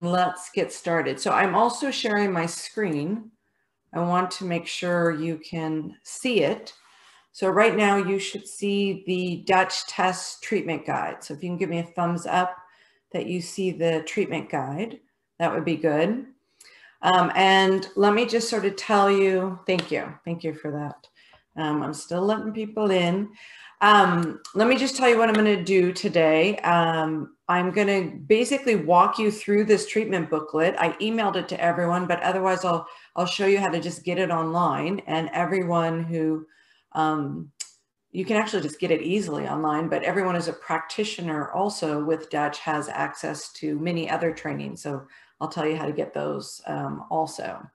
let's get started. So I'm also sharing my screen. I want to make sure you can see it. So right now you should see the Dutch test treatment guide. So if you can give me a thumbs up that you see the treatment guide, that would be good. Um, and let me just sort of tell you, thank you. Thank you for that. Um, I'm still letting people in. Um, let me just tell you what I'm going to do today. I'm going to basically walk you through this treatment booklet. I emailed it to everyone, but otherwise I'll, I'll show you how to just get it online and everyone who, um, you can actually just get it easily online, but everyone is a practitioner also with Dutch has access to many other trainings. So I'll tell you how to get those um, also.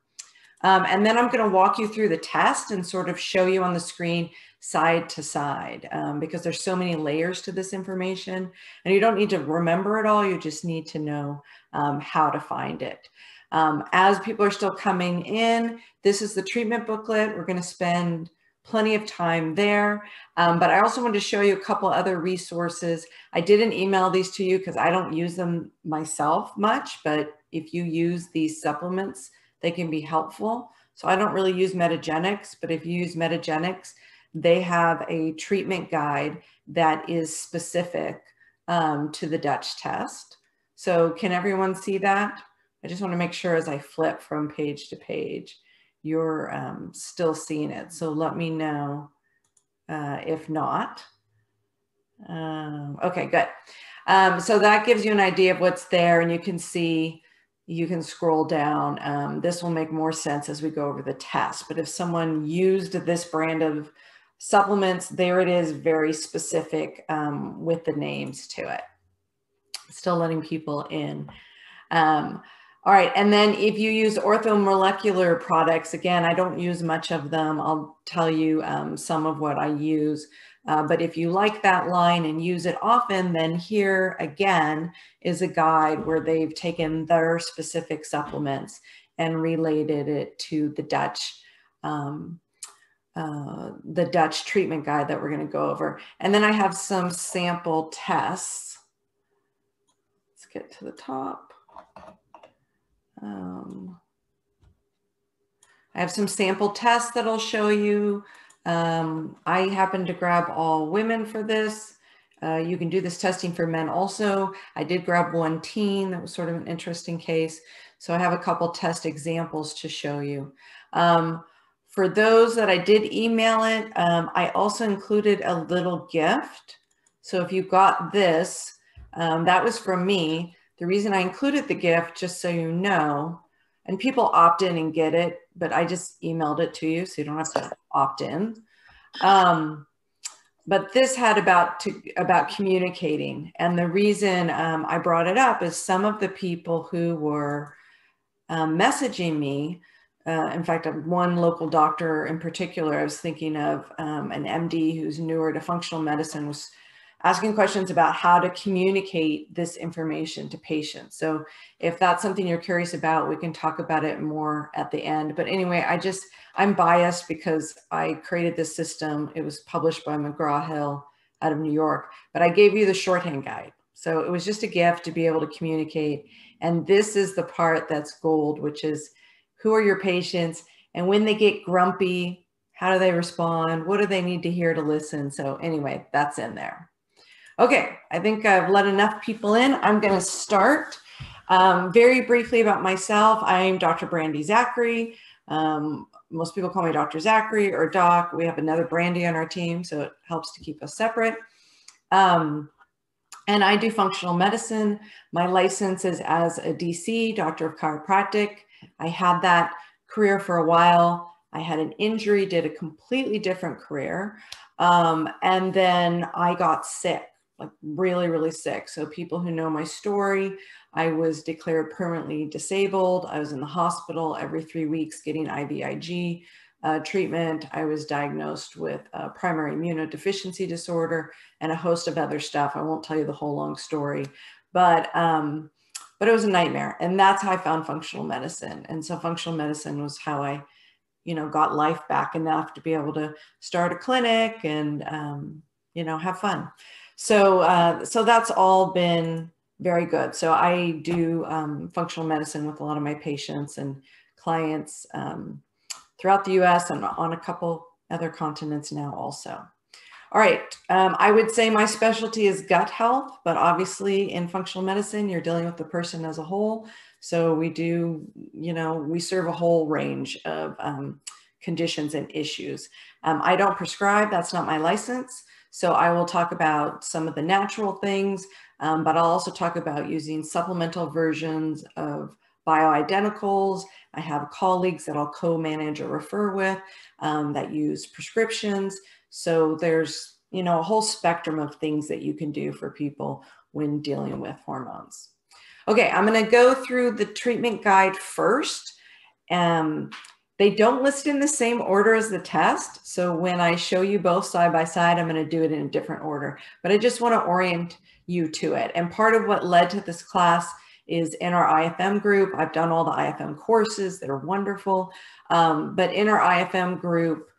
Um, and then I'm going to walk you through the test and sort of show you on the screen side to side um, because there's so many layers to this information and you don't need to remember it all. You just need to know um, how to find it. Um, as people are still coming in, this is the treatment booklet. We're going to spend plenty of time there. Um, but I also want to show you a couple other resources. I didn't email these to you because I don't use them myself much, but if you use these supplements, they can be helpful. So I don't really use Metagenics, but if you use Metagenics, they have a treatment guide that is specific um, to the Dutch test. So can everyone see that? I just want to make sure as I flip from page to page, you're um, still seeing it. So let me know uh, if not. Um, okay, good. Um, so that gives you an idea of what's there and you can see, you can scroll down. Um, this will make more sense as we go over the test. But if someone used this brand of Supplements, there it is, very specific um, with the names to it. Still letting people in. Um, all right, and then if you use orthomolecular products, again, I don't use much of them. I'll tell you um, some of what I use. Uh, but if you like that line and use it often, then here again is a guide where they've taken their specific supplements and related it to the Dutch um, uh, the Dutch treatment guide that we're going to go over. And then I have some sample tests. Let's get to the top. Um, I have some sample tests that I'll show you. Um, I happen to grab all women for this. Uh, you can do this testing for men also. I did grab one teen. That was sort of an interesting case. So I have a couple test examples to show you. Um, for those that I did email it, um, I also included a little gift. So if you got this, um, that was from me. The reason I included the gift, just so you know, and people opt in and get it, but I just emailed it to you, so you don't have to opt in. Um, but this had about to, about communicating, and the reason um, I brought it up is some of the people who were um, messaging me uh, in fact, one local doctor in particular, I was thinking of um, an MD who's newer to functional medicine was asking questions about how to communicate this information to patients. So if that's something you're curious about, we can talk about it more at the end. But anyway, I just, I'm biased because I created this system. It was published by McGraw-Hill out of New York, but I gave you the shorthand guide. So it was just a gift to be able to communicate. And this is the part that's gold, which is who are your patients? And when they get grumpy, how do they respond? What do they need to hear to listen? So anyway, that's in there. Okay, I think I've let enough people in. I'm gonna start. Um, very briefly about myself, I'm Dr. Brandy Zachary. Um, most people call me Dr. Zachary or Doc. We have another Brandy on our team, so it helps to keep us separate. Um, and I do functional medicine. My license is as a DC, Doctor of Chiropractic. I had that career for a while. I had an injury, did a completely different career. Um, and then I got sick, like really, really sick. So, people who know my story, I was declared permanently disabled. I was in the hospital every three weeks getting IVIG uh, treatment. I was diagnosed with primary immunodeficiency disorder and a host of other stuff. I won't tell you the whole long story, but um, but it was a nightmare. And that's how I found functional medicine. And so functional medicine was how I, you know, got life back enough to be able to start a clinic and, um, you know, have fun. So, uh, so that's all been very good. So I do um, functional medicine with a lot of my patients and clients um, throughout the US and on a couple other continents now also. All right, um, I would say my specialty is gut health, but obviously in functional medicine, you're dealing with the person as a whole. So we do, you know, we serve a whole range of um, conditions and issues. Um, I don't prescribe, that's not my license. So I will talk about some of the natural things, um, but I'll also talk about using supplemental versions of bioidenticals. I have colleagues that I'll co-manage or refer with um, that use prescriptions. So there's, you know, a whole spectrum of things that you can do for people when dealing with hormones. Okay, I'm gonna go through the treatment guide first. Um, they don't list in the same order as the test. So when I show you both side by side, I'm gonna do it in a different order, but I just wanna orient you to it. And part of what led to this class is in our IFM group. I've done all the IFM courses that are wonderful. Um, but in our IFM group,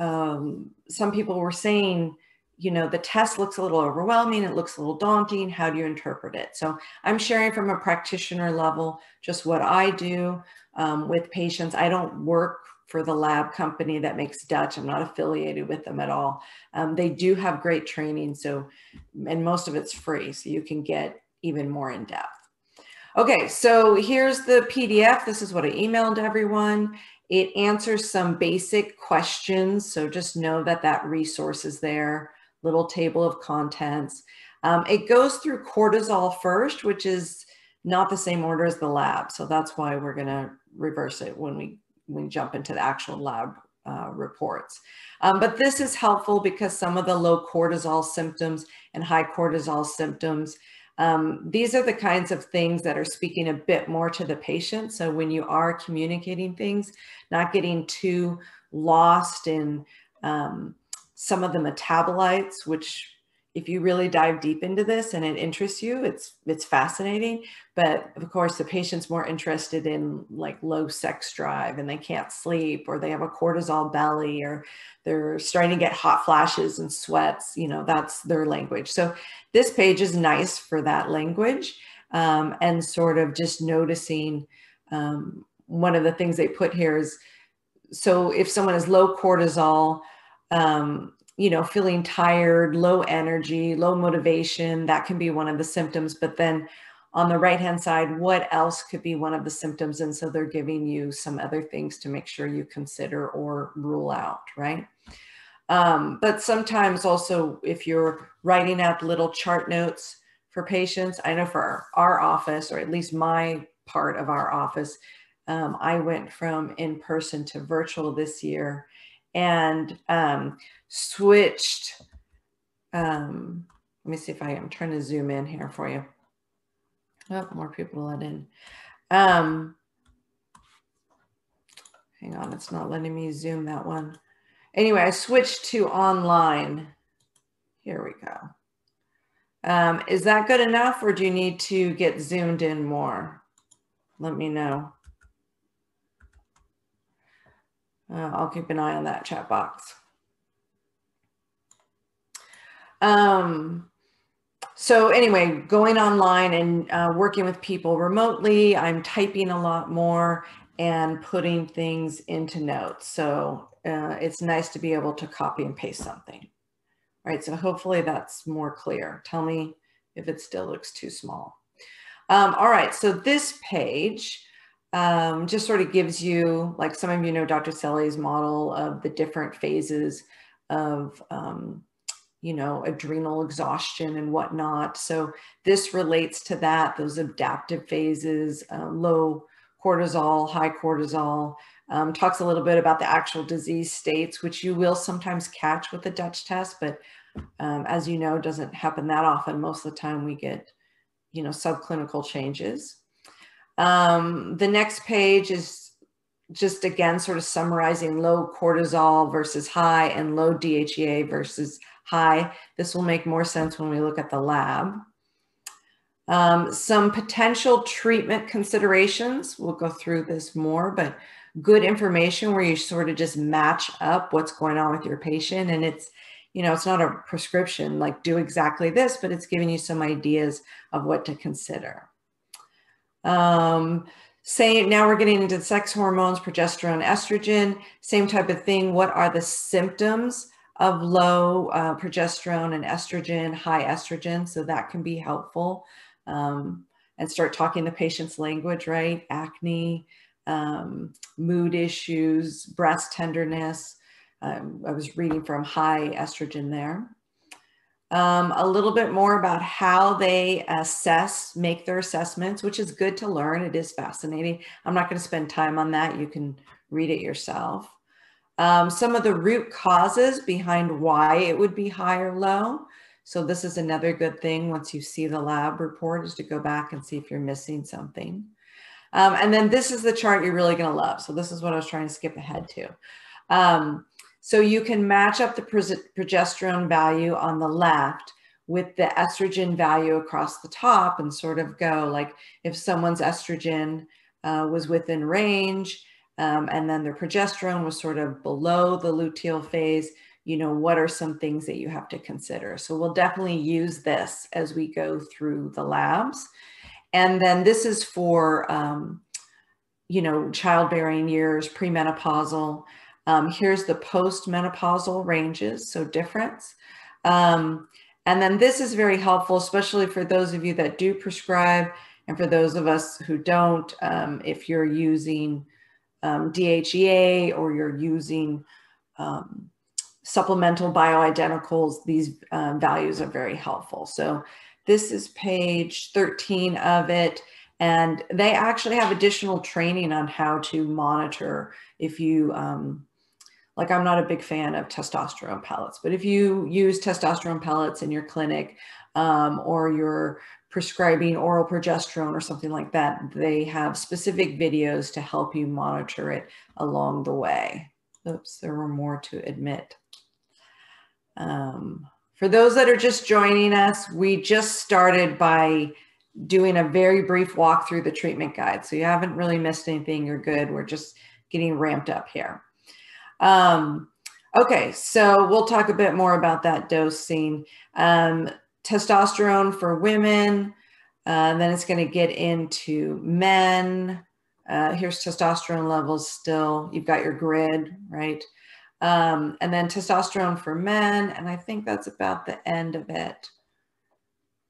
um, some people were saying, you know, the test looks a little overwhelming. It looks a little daunting. How do you interpret it? So I'm sharing from a practitioner level, just what I do um, with patients. I don't work for the lab company that makes Dutch. I'm not affiliated with them at all. Um, they do have great training. So, and most of it's free. So you can get even more in depth. Okay, so here's the PDF. This is what I emailed everyone. It answers some basic questions. So just know that that resource is there, little table of contents. Um, it goes through cortisol first, which is not the same order as the lab. So that's why we're gonna reverse it when we, when we jump into the actual lab uh, reports. Um, but this is helpful because some of the low cortisol symptoms and high cortisol symptoms um, these are the kinds of things that are speaking a bit more to the patient. So when you are communicating things, not getting too lost in um, some of the metabolites, which if you really dive deep into this and it interests you, it's it's fascinating. But of course, the patient's more interested in like low sex drive and they can't sleep, or they have a cortisol belly, or they're starting to get hot flashes and sweats. You know, that's their language. So this page is nice for that language um, and sort of just noticing. Um, one of the things they put here is so if someone is low cortisol, um, you know, feeling tired, low energy, low motivation, that can be one of the symptoms. But then on the right hand side, what else could be one of the symptoms? And so they're giving you some other things to make sure you consider or rule out, right? Um, but sometimes also if you're writing out little chart notes for patients, I know for our, office, or at least my part of our office, um, I went from in person to virtual this year and um, switched. Um, let me see if I am trying to zoom in here for you. Oh, more people to let in. Um, hang on, it's not letting me zoom that one. Anyway, I switched to online. Here we go. Um, is that good enough or do you need to get zoomed in more? Let me know. Uh, I'll keep an eye on that chat box. Um, so anyway, going online and uh, working with people remotely, I'm typing a lot more and putting things into notes. So uh, it's nice to be able to copy and paste something. All right, so hopefully that's more clear. Tell me if it still looks too small. Um, all right, so this page um, just sort of gives you, like some of you know Dr. Selye's model of the different phases of um, you know, adrenal exhaustion and whatnot. So this relates to that, those adaptive phases, uh, low cortisol, high cortisol, um, talks a little bit about the actual disease states, which you will sometimes catch with the Dutch test, but um, as you know, doesn't happen that often. Most of the time we get, you know, subclinical changes. Um, the next page is just again, sort of summarizing low cortisol versus high and low DHEA versus high. This will make more sense when we look at the lab. Um, some potential treatment considerations. We'll go through this more, but good information where you sort of just match up what's going on with your patient. And it's you know, it's not a prescription like do exactly this, but it's giving you some ideas of what to consider. Um, say now we're getting into the sex hormones, progesterone, estrogen, same type of thing. What are the symptoms of low uh, progesterone and estrogen, high estrogen? So that can be helpful. Um, and start talking the patient's language, right? Acne, um, mood issues, breast tenderness. Um, I was reading from high estrogen there. Um, a little bit more about how they assess, make their assessments, which is good to learn. It is fascinating. I'm not going to spend time on that. You can read it yourself. Um, some of the root causes behind why it would be high or low. So this is another good thing once you see the lab report is to go back and see if you're missing something. Um, and then this is the chart you're really going to love. So this is what I was trying to skip ahead to. Um, so you can match up the progesterone value on the left with the estrogen value across the top and sort of go like if someone's estrogen uh, was within range um, and then their progesterone was sort of below the luteal phase, you know, what are some things that you have to consider? So we'll definitely use this as we go through the labs. And then this is for, um, you know, childbearing years, premenopausal. Um, here's the postmenopausal ranges, so difference. Um, and then this is very helpful, especially for those of you that do prescribe and for those of us who don't, um, if you're using um, DHEA or you're using um, supplemental bioidenticals, these um, values are very helpful. So this is page 13 of it. And they actually have additional training on how to monitor if you, um, like I'm not a big fan of testosterone pellets, but if you use testosterone pellets in your clinic um, or you're prescribing oral progesterone or something like that, they have specific videos to help you monitor it along the way. Oops, there were more to admit. Um, for those that are just joining us, we just started by doing a very brief walk through the treatment guide. So you haven't really missed anything. You're good. We're just getting ramped up here. Um, okay, so we'll talk a bit more about that dosing. Um, testosterone for women. Uh, then it's going to get into men. Uh, here's testosterone levels still. You've got your grid, right? Um, and then testosterone for men, and I think that's about the end of it.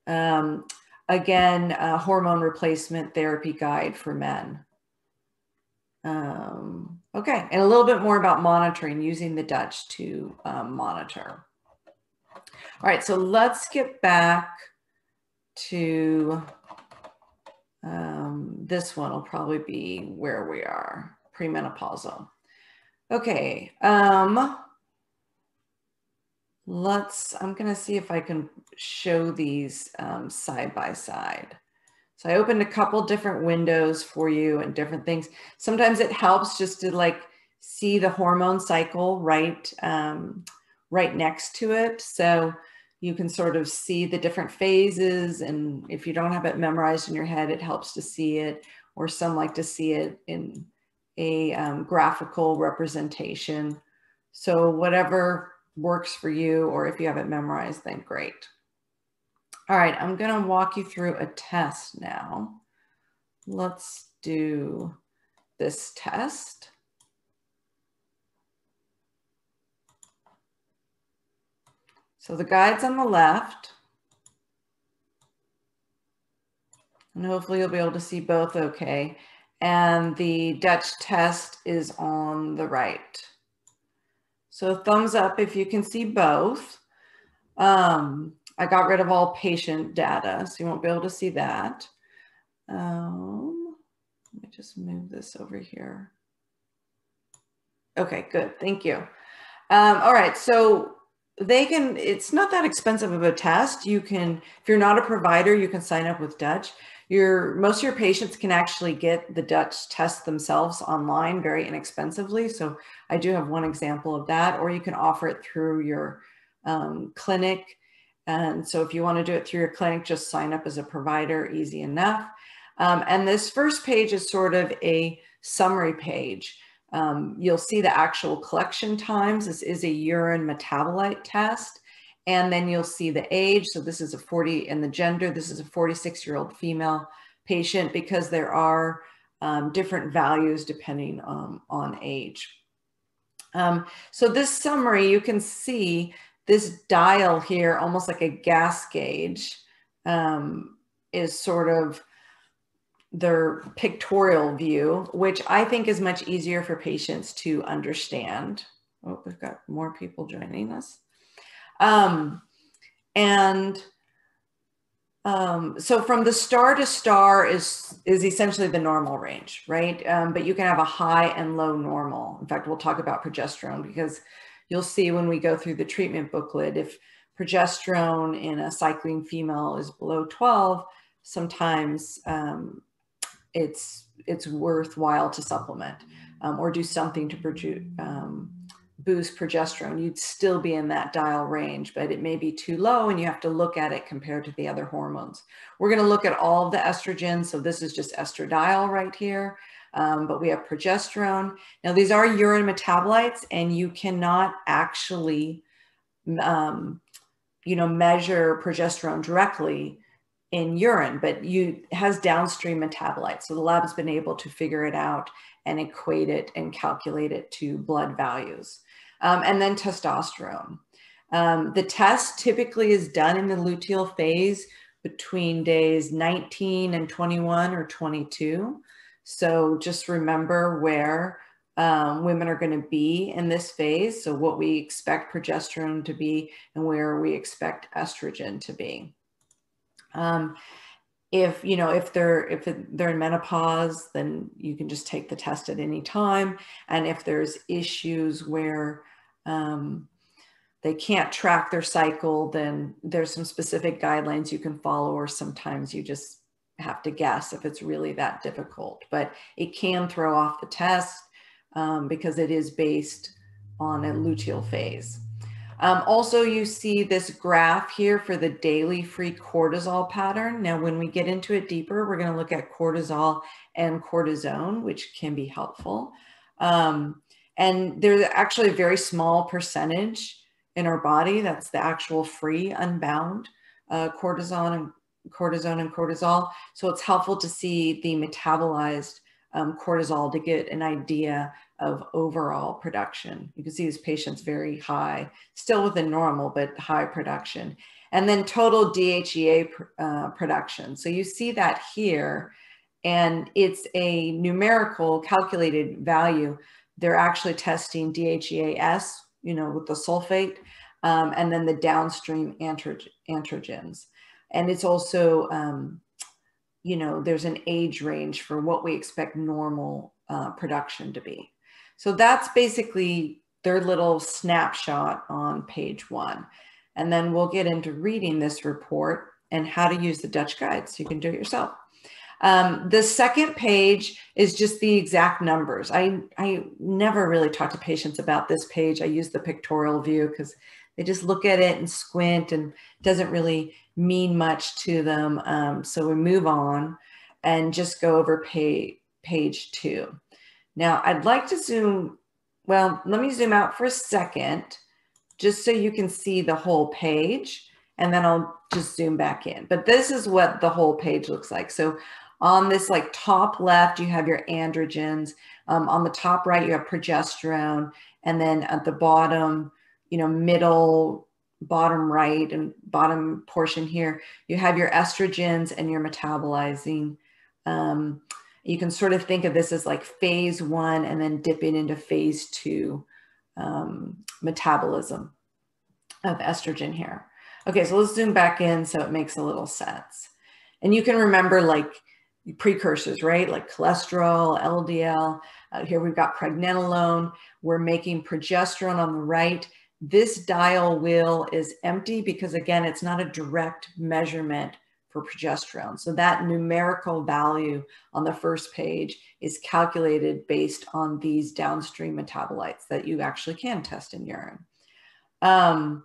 Um, again, hormone replacement therapy guide for men. Um, okay, and a little bit more about monitoring, using the Dutch to um, monitor. All right, so let's get back to um, this one will probably be where we are, premenopausal. Okay. Um, let's, I'm going to see if I can show these um, side by side. So I opened a couple different windows for you and different things. Sometimes it helps just to like see the hormone cycle right, um, right next to it. So you can sort of see the different phases. And if you don't have it memorized in your head, it helps to see it. Or some like to see it in a um, graphical representation. So whatever works for you, or if you have it memorized, then great. All right, I'm gonna walk you through a test now. Let's do this test. So the guide's on the left. And hopefully you'll be able to see both okay and the Dutch test is on the right. So thumbs up if you can see both. Um, I got rid of all patient data, so you won't be able to see that. Um, let me just move this over here. Okay, good, thank you. Um, all right, so they can, it's not that expensive of a test. You can, if you're not a provider, you can sign up with Dutch your most of your patients can actually get the Dutch test themselves online very inexpensively. So I do have one example of that, or you can offer it through your um, clinic. And so if you want to do it through your clinic, just sign up as a provider, easy enough. Um, and this first page is sort of a summary page. Um, you'll see the actual collection times. This is a urine metabolite test. And then you'll see the age. So this is a 40 and the gender. This is a 46 year old female patient because there are um, different values depending um, on age. Um, so this summary, you can see this dial here, almost like a gas gauge, um, is sort of their pictorial view, which I think is much easier for patients to understand. Oh, we've got more people joining us. Um, and um, so from the star to star is, is essentially the normal range, right? Um, but you can have a high and low normal. In fact, we'll talk about progesterone because you'll see when we go through the treatment booklet, if progesterone in a cycling female is below 12, sometimes um, it's, it's worthwhile to supplement um, or do something to produce, um, boost progesterone, you'd still be in that dial range, but it may be too low and you have to look at it compared to the other hormones. We're going to look at all of the estrogens. So this is just estradiol right here. Um, but we have progesterone. Now these are urine metabolites and you cannot actually, um, you know, measure progesterone directly in urine, but you has downstream metabolites. So the lab has been able to figure it out and equate it and calculate it to blood values um, and then testosterone. Um, the test typically is done in the luteal phase between days 19 and 21 or 22. So just remember where um, women are going to be in this phase. So what we expect progesterone to be and where we expect estrogen to be. Um, if you know if they're if they're in menopause then you can just take the test at any time and if there's issues where um, they can't track their cycle, then there's some specific guidelines you can follow, or sometimes you just have to guess if it's really that difficult. But it can throw off the test um, because it is based on a luteal phase. Um, also, you see this graph here for the daily free cortisol pattern. Now, when we get into it deeper, we're going to look at cortisol and cortisone, which can be helpful. Um, and there's actually a very small percentage in our body that's the actual free, unbound uh, cortisone and cortisone and cortisol. So it's helpful to see the metabolized um, cortisol to get an idea of overall production. You can see this patient's very high, still within normal, but high production. And then total DHEA uh, production. So you see that here, and it's a numerical calculated value they're actually testing DHEAS, you know, with the sulfate, um, and then the downstream androgens. And it's also, um, you know, there's an age range for what we expect normal uh, production to be. So that's basically their little snapshot on page one. And then we'll get into reading this report and how to use the Dutch guide so you can do it yourself. Um, the second page is just the exact numbers. I, I never really talk to patients about this page. I use the pictorial view because they just look at it and squint and doesn't really mean much to them. Um, so we move on and just go over page, page two. Now I'd like to zoom, well, let me zoom out for a second, just so you can see the whole page and then I'll just zoom back in. But this is what the whole page looks like. So on this like top left, you have your androgens. Um, on the top right, you have progesterone. And then at the bottom, you know, middle, bottom right and bottom portion here, you have your estrogens and your metabolizing. Um, you can sort of think of this as like phase one and then dipping into phase two um, metabolism of estrogen here. Okay, so let's zoom back in so it makes a little sense. And you can remember like precursors, right? Like cholesterol, LDL. Uh, here we've got pregnenolone. We're making progesterone on the right. This dial wheel is empty because again, it's not a direct measurement for progesterone. So that numerical value on the first page is calculated based on these downstream metabolites that you actually can test in urine. Um,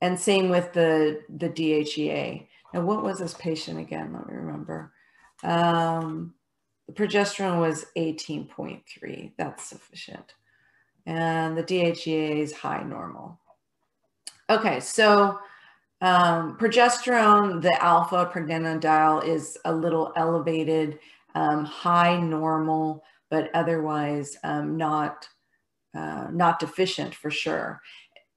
and same with the, the DHEA. Now, what was this patient again? Let me remember. Um, the progesterone was 18.3. That's sufficient. And the DHEA is high normal. Okay, so um, progesterone, the alpha pregnenolone is a little elevated, um, high normal, but otherwise um, not, uh, not deficient for sure.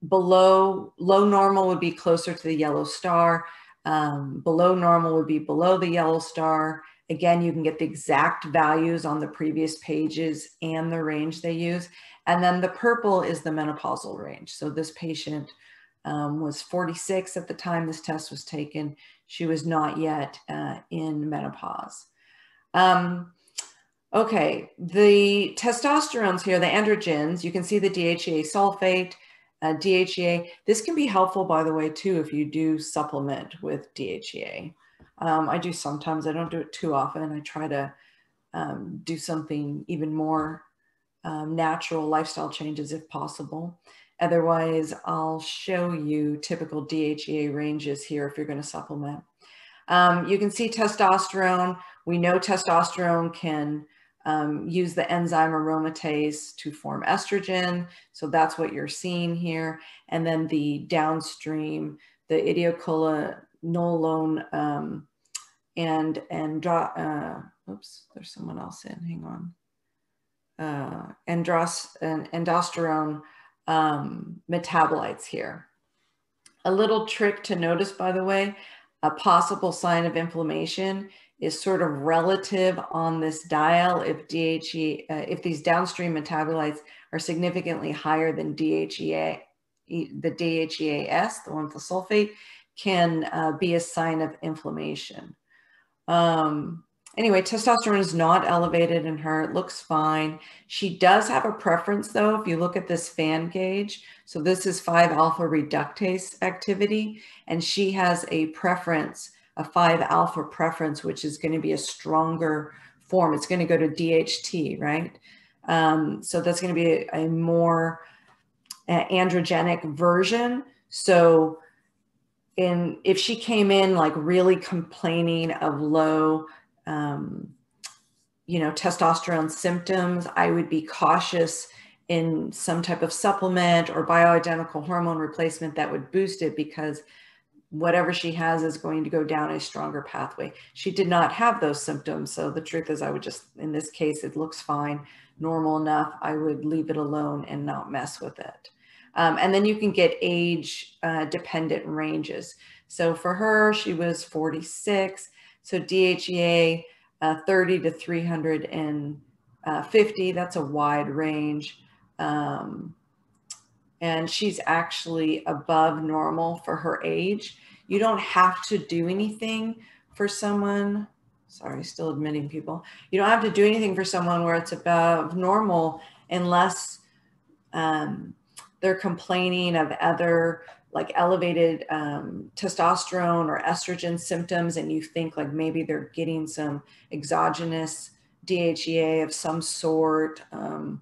Below, low normal would be closer to the yellow star. Um, below normal would be below the yellow star. Again, you can get the exact values on the previous pages and the range they use. And then the purple is the menopausal range. So this patient um, was 46 at the time this test was taken. She was not yet uh, in menopause. Um, okay, the testosterones here, the androgens, you can see the DHEA sulfate, uh, DHEA. This can be helpful, by the way, too, if you do supplement with DHEA. Um, I do sometimes, I don't do it too often. I try to um, do something even more um, natural lifestyle changes if possible. Otherwise, I'll show you typical DHEA ranges here if you're going to supplement. Um, you can see testosterone. We know testosterone can um, use the enzyme aromatase to form estrogen. So that's what you're seeing here. And then the downstream, the etiocholanolone um, and, and uh, oops, there's someone else in, hang on. Uh, andros, and androsterone um, metabolites here. A little trick to notice, by the way, a possible sign of inflammation is sort of relative on this dial if DHE, uh, if these downstream metabolites are significantly higher than DHEA, the DHEAS, the one with the sulfate, can uh, be a sign of inflammation. Um, anyway, testosterone is not elevated in her. It looks fine. She does have a preference though, if you look at this fan gauge. So this is 5 alpha reductase activity, and she has a preference, a 5 alpha preference, which is going to be a stronger form. It's going to go to DHT, right? Um, so that's going to be a, a more uh, androgenic version. So in if she came in like really complaining of low um, you know, testosterone symptoms, I would be cautious in some type of supplement or bioidentical hormone replacement that would boost it because whatever she has is going to go down a stronger pathway. She did not have those symptoms. So the truth is I would just, in this case, it looks fine, normal enough. I would leave it alone and not mess with it. Um, and then you can get age uh, dependent ranges. So for her, she was 46. So DHEA uh, 30 to 350, that's a wide range. Um, and she's actually above normal for her age. You don't have to do anything for someone. Sorry, still admitting people. You don't have to do anything for someone where it's above normal unless um, they're complaining of other like elevated um, testosterone or estrogen symptoms and you think like maybe they're getting some exogenous DHEA of some sort. Um,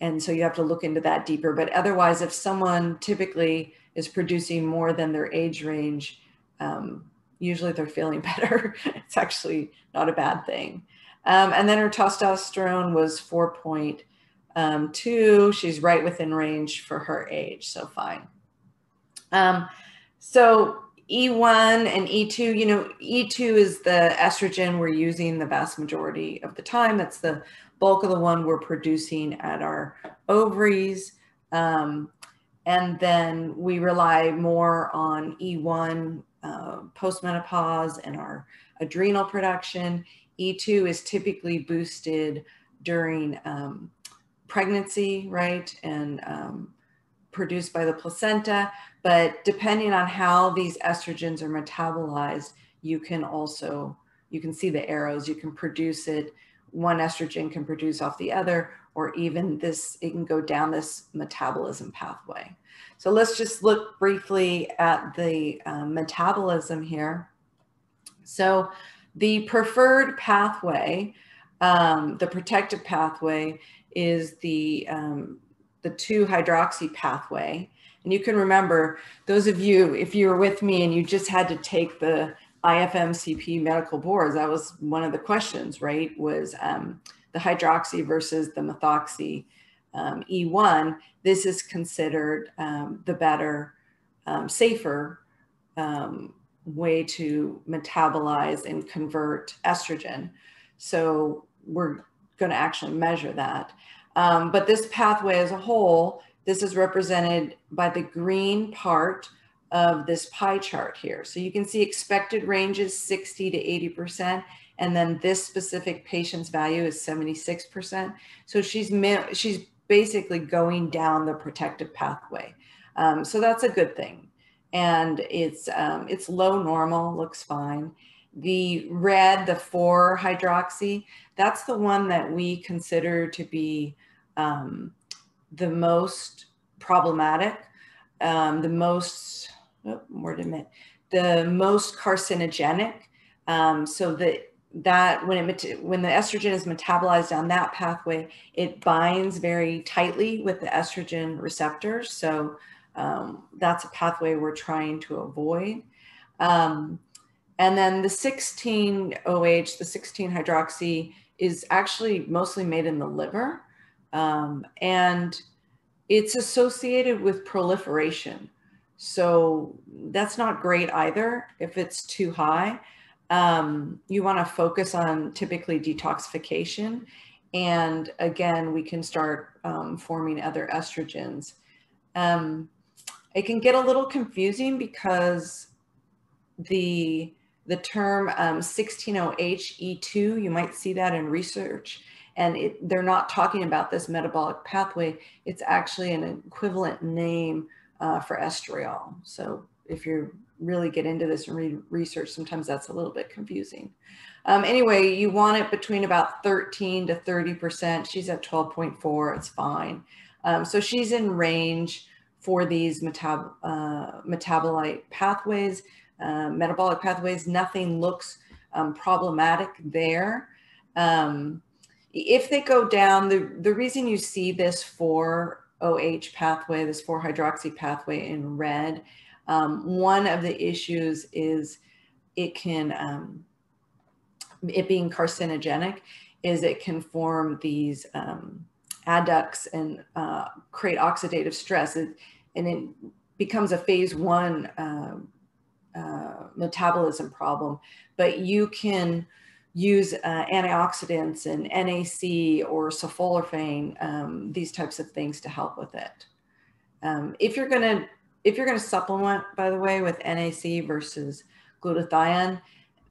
and so you have to look into that deeper. But otherwise, if someone typically is producing more than their age range, um, usually they're feeling better. it's actually not a bad thing. Um, and then her testosterone was 4.2. Um, She's right within range for her age, so fine. Um, so E1 and E2, you know, E2 is the estrogen we're using the vast majority of the time. That's the bulk of the one we're producing at our ovaries. Um, and then we rely more on E1 uh, postmenopause and our adrenal production. E2 is typically boosted during um, pregnancy, right? And um, produced by the placenta. But depending on how these estrogens are metabolized, you can also, you can see the arrows, you can produce it. One estrogen can produce off the other, or even this, it can go down this metabolism pathway. So let's just look briefly at the um, metabolism here. So the preferred pathway, um, the protective pathway is the, um, the 2-hydroxy pathway. And you can remember, those of you, if you were with me and you just had to take the IFMCP medical boards, that was one of the questions, right? Was um, the hydroxy versus the methoxy um, E1, this is considered um, the better, um, safer um, way to metabolize and convert estrogen. So we're going to actually measure that. Um, but this pathway as a whole, this is represented by the green part of this pie chart here. So you can see expected ranges 60 to 80%, and then this specific patient's value is 76%. So she's, she's basically going down the protective pathway. Um, so that's a good thing. And it's, um, it's low normal, looks fine. The red, the 4 hydroxy, that's the one that we consider to be um, the most problematic, um, the most, oh, more to admit, the most carcinogenic. Um, so that that when it when the estrogen is metabolized down that pathway, it binds very tightly with the estrogen receptors. So um, that's a pathway we're trying to avoid. Um, and then the 16-OH, the 16-hydroxy, is actually mostly made in the liver. Um, and it's associated with proliferation. So that's not great either if it's too high. Um, you want to focus on typically detoxification. And again, we can start um, forming other estrogens. Um, it can get a little confusing because the the term um, 16-OH-E2, you might see that in research, and it, they're not talking about this metabolic pathway. It's actually an equivalent name uh, for estriol. So if you really get into this and read research, sometimes that's a little bit confusing. Um, anyway, you want it between about 13 to 30%. She's at 12.4, it's fine. Um, so she's in range for these metab uh, metabolite pathways uh, metabolic pathways, nothing looks um, problematic there. Um, if they go down, the, the reason you see this 4-OH pathway, this 4-hydroxy pathway in red, um, one of the issues is it can, um, it being carcinogenic, is it can form these um, adducts and uh, create oxidative stress. It, and it becomes a phase one uh, uh, metabolism problem, but you can use uh, antioxidants and NAC or sulforaphane, um, these types of things to help with it. Um, if you're gonna if you're gonna supplement, by the way, with NAC versus glutathione,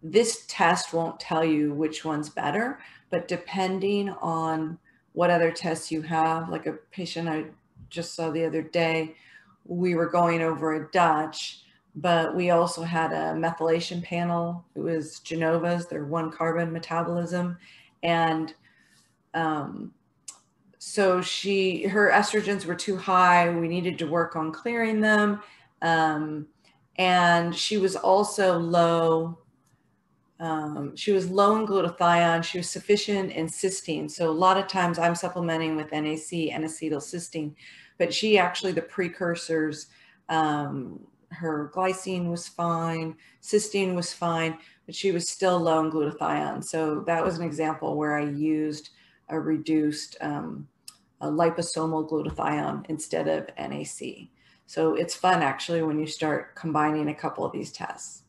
this test won't tell you which one's better, but depending on what other tests you have, like a patient I just saw the other day, we were going over a Dutch but we also had a methylation panel. It was Genova's, their one carbon metabolism. And um, so she, her estrogens were too high. We needed to work on clearing them. Um, and she was also low. Um, she was low in glutathione. She was sufficient in cysteine. So a lot of times I'm supplementing with NAC N-acetylcysteine, but she actually, the precursors, um, her glycine was fine, cysteine was fine, but she was still low in glutathione. So that was an example where I used a reduced um, a liposomal glutathione instead of NAC. So it's fun actually when you start combining a couple of these tests.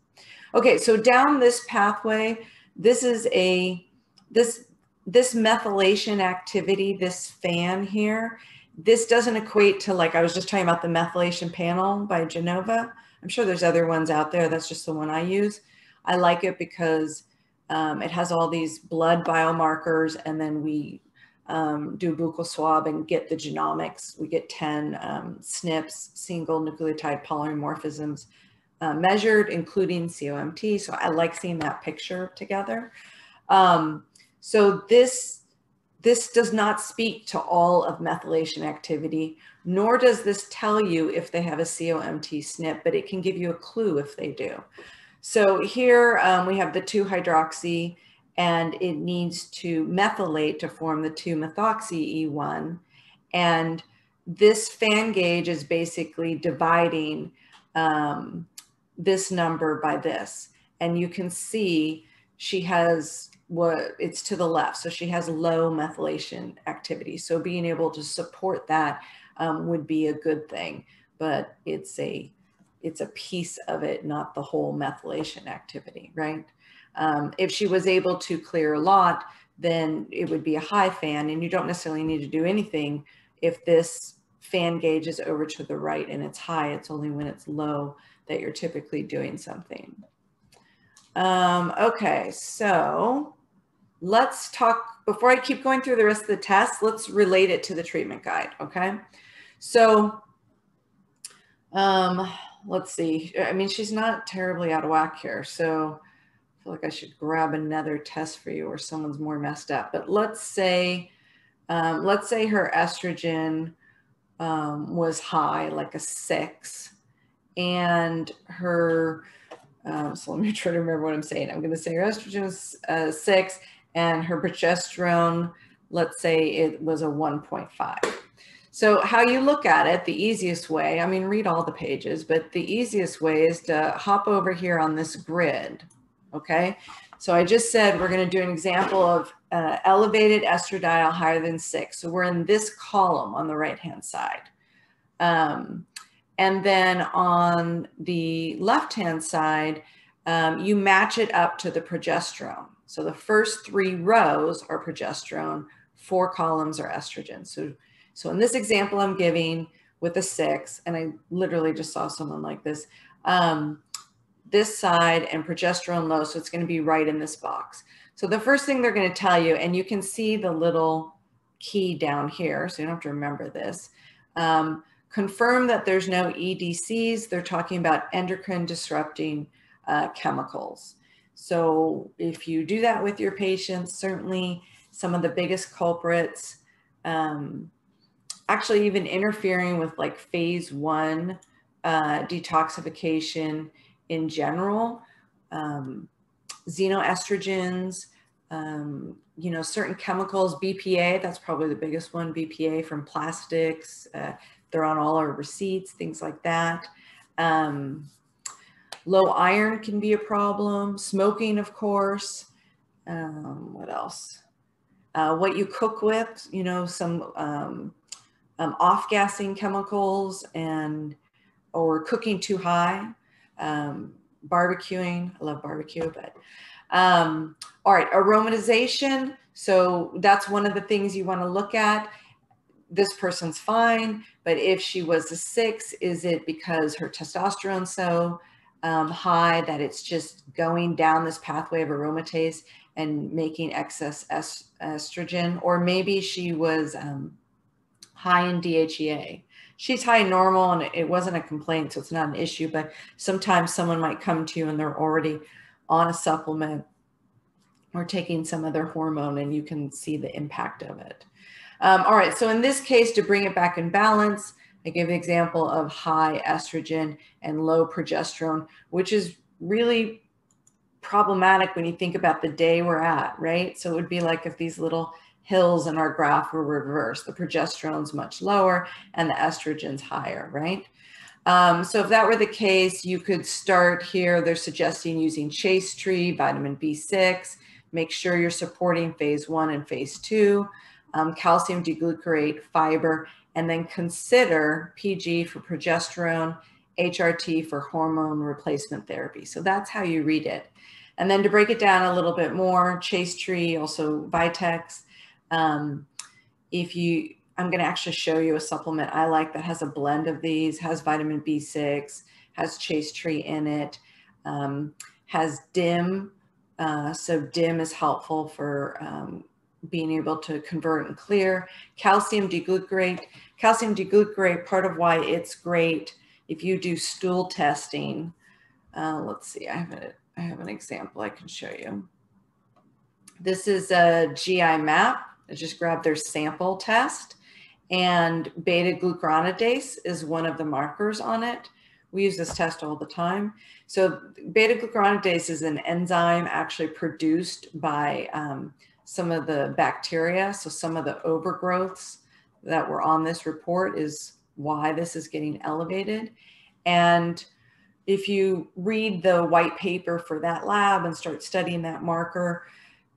Okay, so down this pathway, this is a, this, this methylation activity, this fan here, this doesn't equate to like I was just talking about the methylation panel by Genova. I'm sure there's other ones out there. That's just the one I use. I like it because um, it has all these blood biomarkers and then we um, do buccal swab and get the genomics. We get 10 um, SNPs, single nucleotide polymorphisms uh, measured, including COMT. So I like seeing that picture together. Um, so this this does not speak to all of methylation activity, nor does this tell you if they have a COMT SNP, but it can give you a clue if they do. So here um, we have the 2-hydroxy and it needs to methylate to form the 2-methoxy E1. And this fan gauge is basically dividing um, this number by this. and you can see she has what it's to the left. So she has low methylation activity. So being able to support that um, would be a good thing, but it's a it's a piece of it, not the whole methylation activity, right? Um, if she was able to clear a lot, then it would be a high fan and you don't necessarily need to do anything if this fan gauge is over to the right and it's high. It's only when it's low that you're typically doing something. Um, okay, so let's talk, before I keep going through the rest of the test, let's relate it to the treatment guide, okay? So um, let's see. I mean, she's not terribly out of whack here. So I feel like I should grab another test for you or someone's more messed up. But let's say, um, let's say her estrogen um, was high, like a six, and her, um, so let me try to remember what I'm saying. I'm going to say her estrogen was uh, six and her progesterone, let's say it was a 1.5. So how you look at it, the easiest way, I mean, read all the pages, but the easiest way is to hop over here on this grid, okay? So I just said we're gonna do an example of uh, elevated estradiol higher than six. So we're in this column on the right-hand side. Um, and then on the left-hand side, um, you match it up to the progesterone. So the first three rows are progesterone, four columns are estrogen. So so in this example I'm giving with a six, and I literally just saw someone like this, um, this side and progesterone low, so it's gonna be right in this box. So the first thing they're gonna tell you, and you can see the little key down here, so you don't have to remember this, um, confirm that there's no EDCs. They're talking about endocrine disrupting uh, chemicals. So if you do that with your patients, certainly some of the biggest culprits, um, actually even interfering with like phase one uh, detoxification in general, um, xenoestrogens, um, you know, certain chemicals, BPA, that's probably the biggest one, BPA from plastics. Uh, they're on all our receipts, things like that. Um, low iron can be a problem. Smoking, of course. Um, what else? Uh, what you cook with, you know, some um, um, off-gassing chemicals and or cooking too high, um, barbecuing. I love barbecue, but um, all right, aromatization. So that's one of the things you want to look at. This person's fine, but if she was a six, is it because her testosterone's so um, high that it's just going down this pathway of aromatase and making excess est estrogen? Or maybe she was um, high in DHEA. She's high normal and it wasn't a complaint, so it's not an issue. But sometimes someone might come to you and they're already on a supplement or taking some other hormone and you can see the impact of it. Um, all right, so in this case, to bring it back in balance, I gave the example of high estrogen and low progesterone, which is really problematic when you think about the day we're at, right? So it would be like if these little hills in our graph were reversed. The progesterone's much lower and the estrogen's higher, right? Um, so if that were the case, you could start here. They're suggesting using chaste tree, vitamin B6. Make sure you're supporting phase one and phase two, um, calcium D-glucarate, fiber, and then consider PG for progesterone, HRT for hormone replacement therapy. So that's how you read it. And then to break it down a little bit more, Chaste tree, also Vitex, um, if you, I'm going to actually show you a supplement I like that has a blend of these, has vitamin B6, has Chaste tree in it, um, has DIM. Uh, so DIM is helpful for um, being able to convert and clear. Calcium D-glucarate. Calcium D-glucarate, part of why it's great if you do stool testing. Uh, let's see, I have, a, I have an example I can show you. This is a GI map I just grabbed their sample test and beta glucuronidase is one of the markers on it. We use this test all the time. So beta glucuronidase is an enzyme actually produced by um, some of the bacteria. So some of the overgrowths that were on this report is why this is getting elevated. And if you read the white paper for that lab and start studying that marker,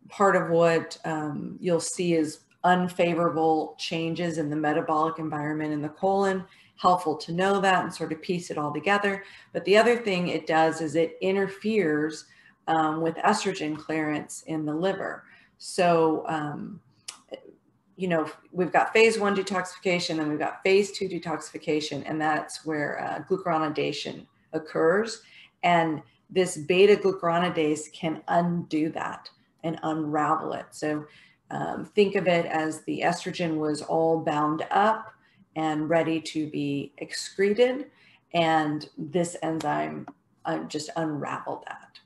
part of what um, you'll see is unfavorable changes in the metabolic environment in the colon. Helpful to know that and sort of piece it all together. But the other thing it does is it interferes um, with estrogen clearance in the liver. So, um, you know, we've got phase one detoxification and we've got phase two detoxification, and that's where uh, glucuronidation occurs. And this beta glucuronidase can undo that and unravel it. So um, think of it as the estrogen was all bound up and ready to be excreted. And this enzyme uh, just unraveled that.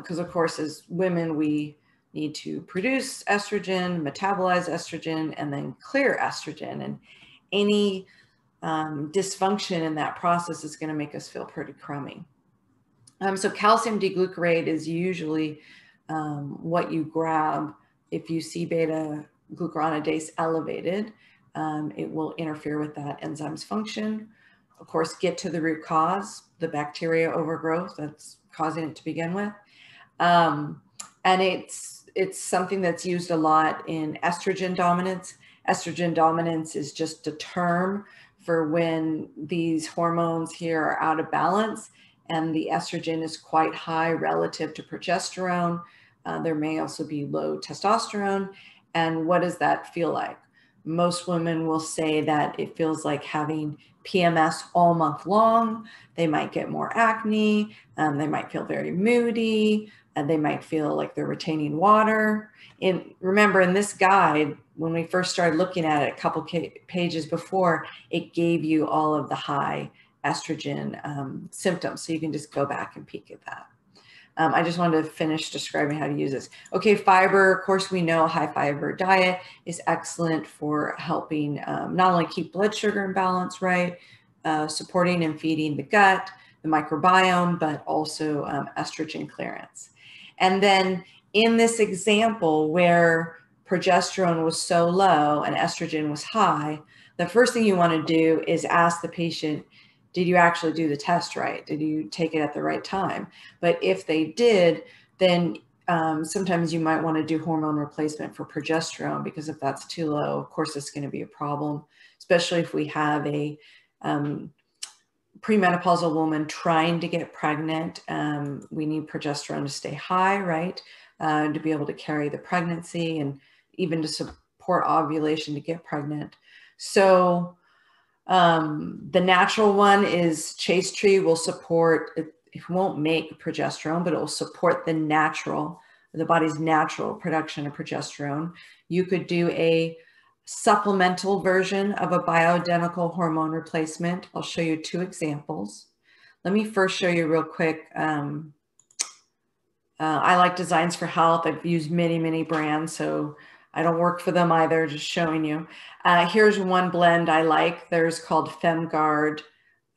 Because, um, of course, as women, we need to produce estrogen, metabolize estrogen, and then clear estrogen. And any um, dysfunction in that process is going to make us feel pretty crummy. Um, so calcium D-glucarate is usually um, what you grab if you see beta glucuronidase elevated. Um, it will interfere with that enzyme's function. Of course, get to the root cause, the bacteria overgrowth that's causing it to begin with. Um, and it's, it's something that's used a lot in estrogen dominance. Estrogen dominance is just a term for when these hormones here are out of balance and the estrogen is quite high relative to progesterone. Uh, there may also be low testosterone. And what does that feel like? Most women will say that it feels like having PMS all month long. They might get more acne. Um, they might feel very moody. And they might feel like they're retaining water. And remember, in this guide, when we first started looking at it a couple pages before, it gave you all of the high estrogen um, symptoms. So you can just go back and peek at that. Um, I just wanted to finish describing how to use this. Okay, fiber, of course, we know a high fiber diet is excellent for helping um, not only keep blood sugar in balance, right, uh, supporting and feeding the gut, the microbiome, but also um, estrogen clearance. And then in this example where progesterone was so low and estrogen was high, the first thing you want to do is ask the patient, did you actually do the test right? Did you take it at the right time? But if they did, then um, sometimes you might want to do hormone replacement for progesterone because if that's too low, of course, it's going to be a problem, especially if we have a um, premenopausal woman trying to get pregnant. Um, we need progesterone to stay high, right? Uh, to be able to carry the pregnancy and even to support ovulation to get pregnant. So um, the natural one is chaste tree will support, it, it won't make progesterone, but it will support the natural, the body's natural production of progesterone. You could do a supplemental version of a bioidentical hormone replacement. I'll show you two examples. Let me first show you real quick. Um, uh, I like Designs for Health. I've used many, many brands, so I don't work for them either, just showing you. Uh, here's one blend I like. There's called FemGuard.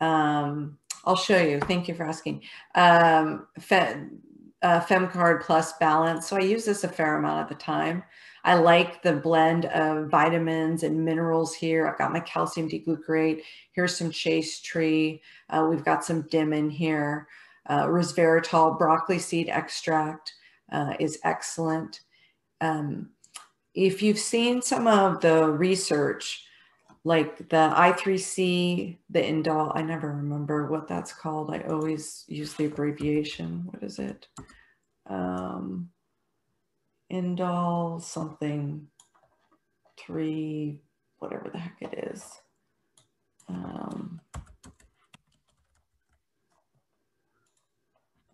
Um, I'll show you. Thank you for asking. Um, Fem, uh, FemGuard Plus Balance. So I use this a fair amount at the time. I like the blend of vitamins and minerals here. I've got my calcium D-glucarate. Here's some chaste tree. Uh, we've got some DIM in here. Uh, resveratrol broccoli seed extract uh, is excellent. Um, if you've seen some of the research, like the I3C, the indole, I never remember what that's called. I always use the abbreviation. What is it? Um, indole something three, whatever the heck it is. Um,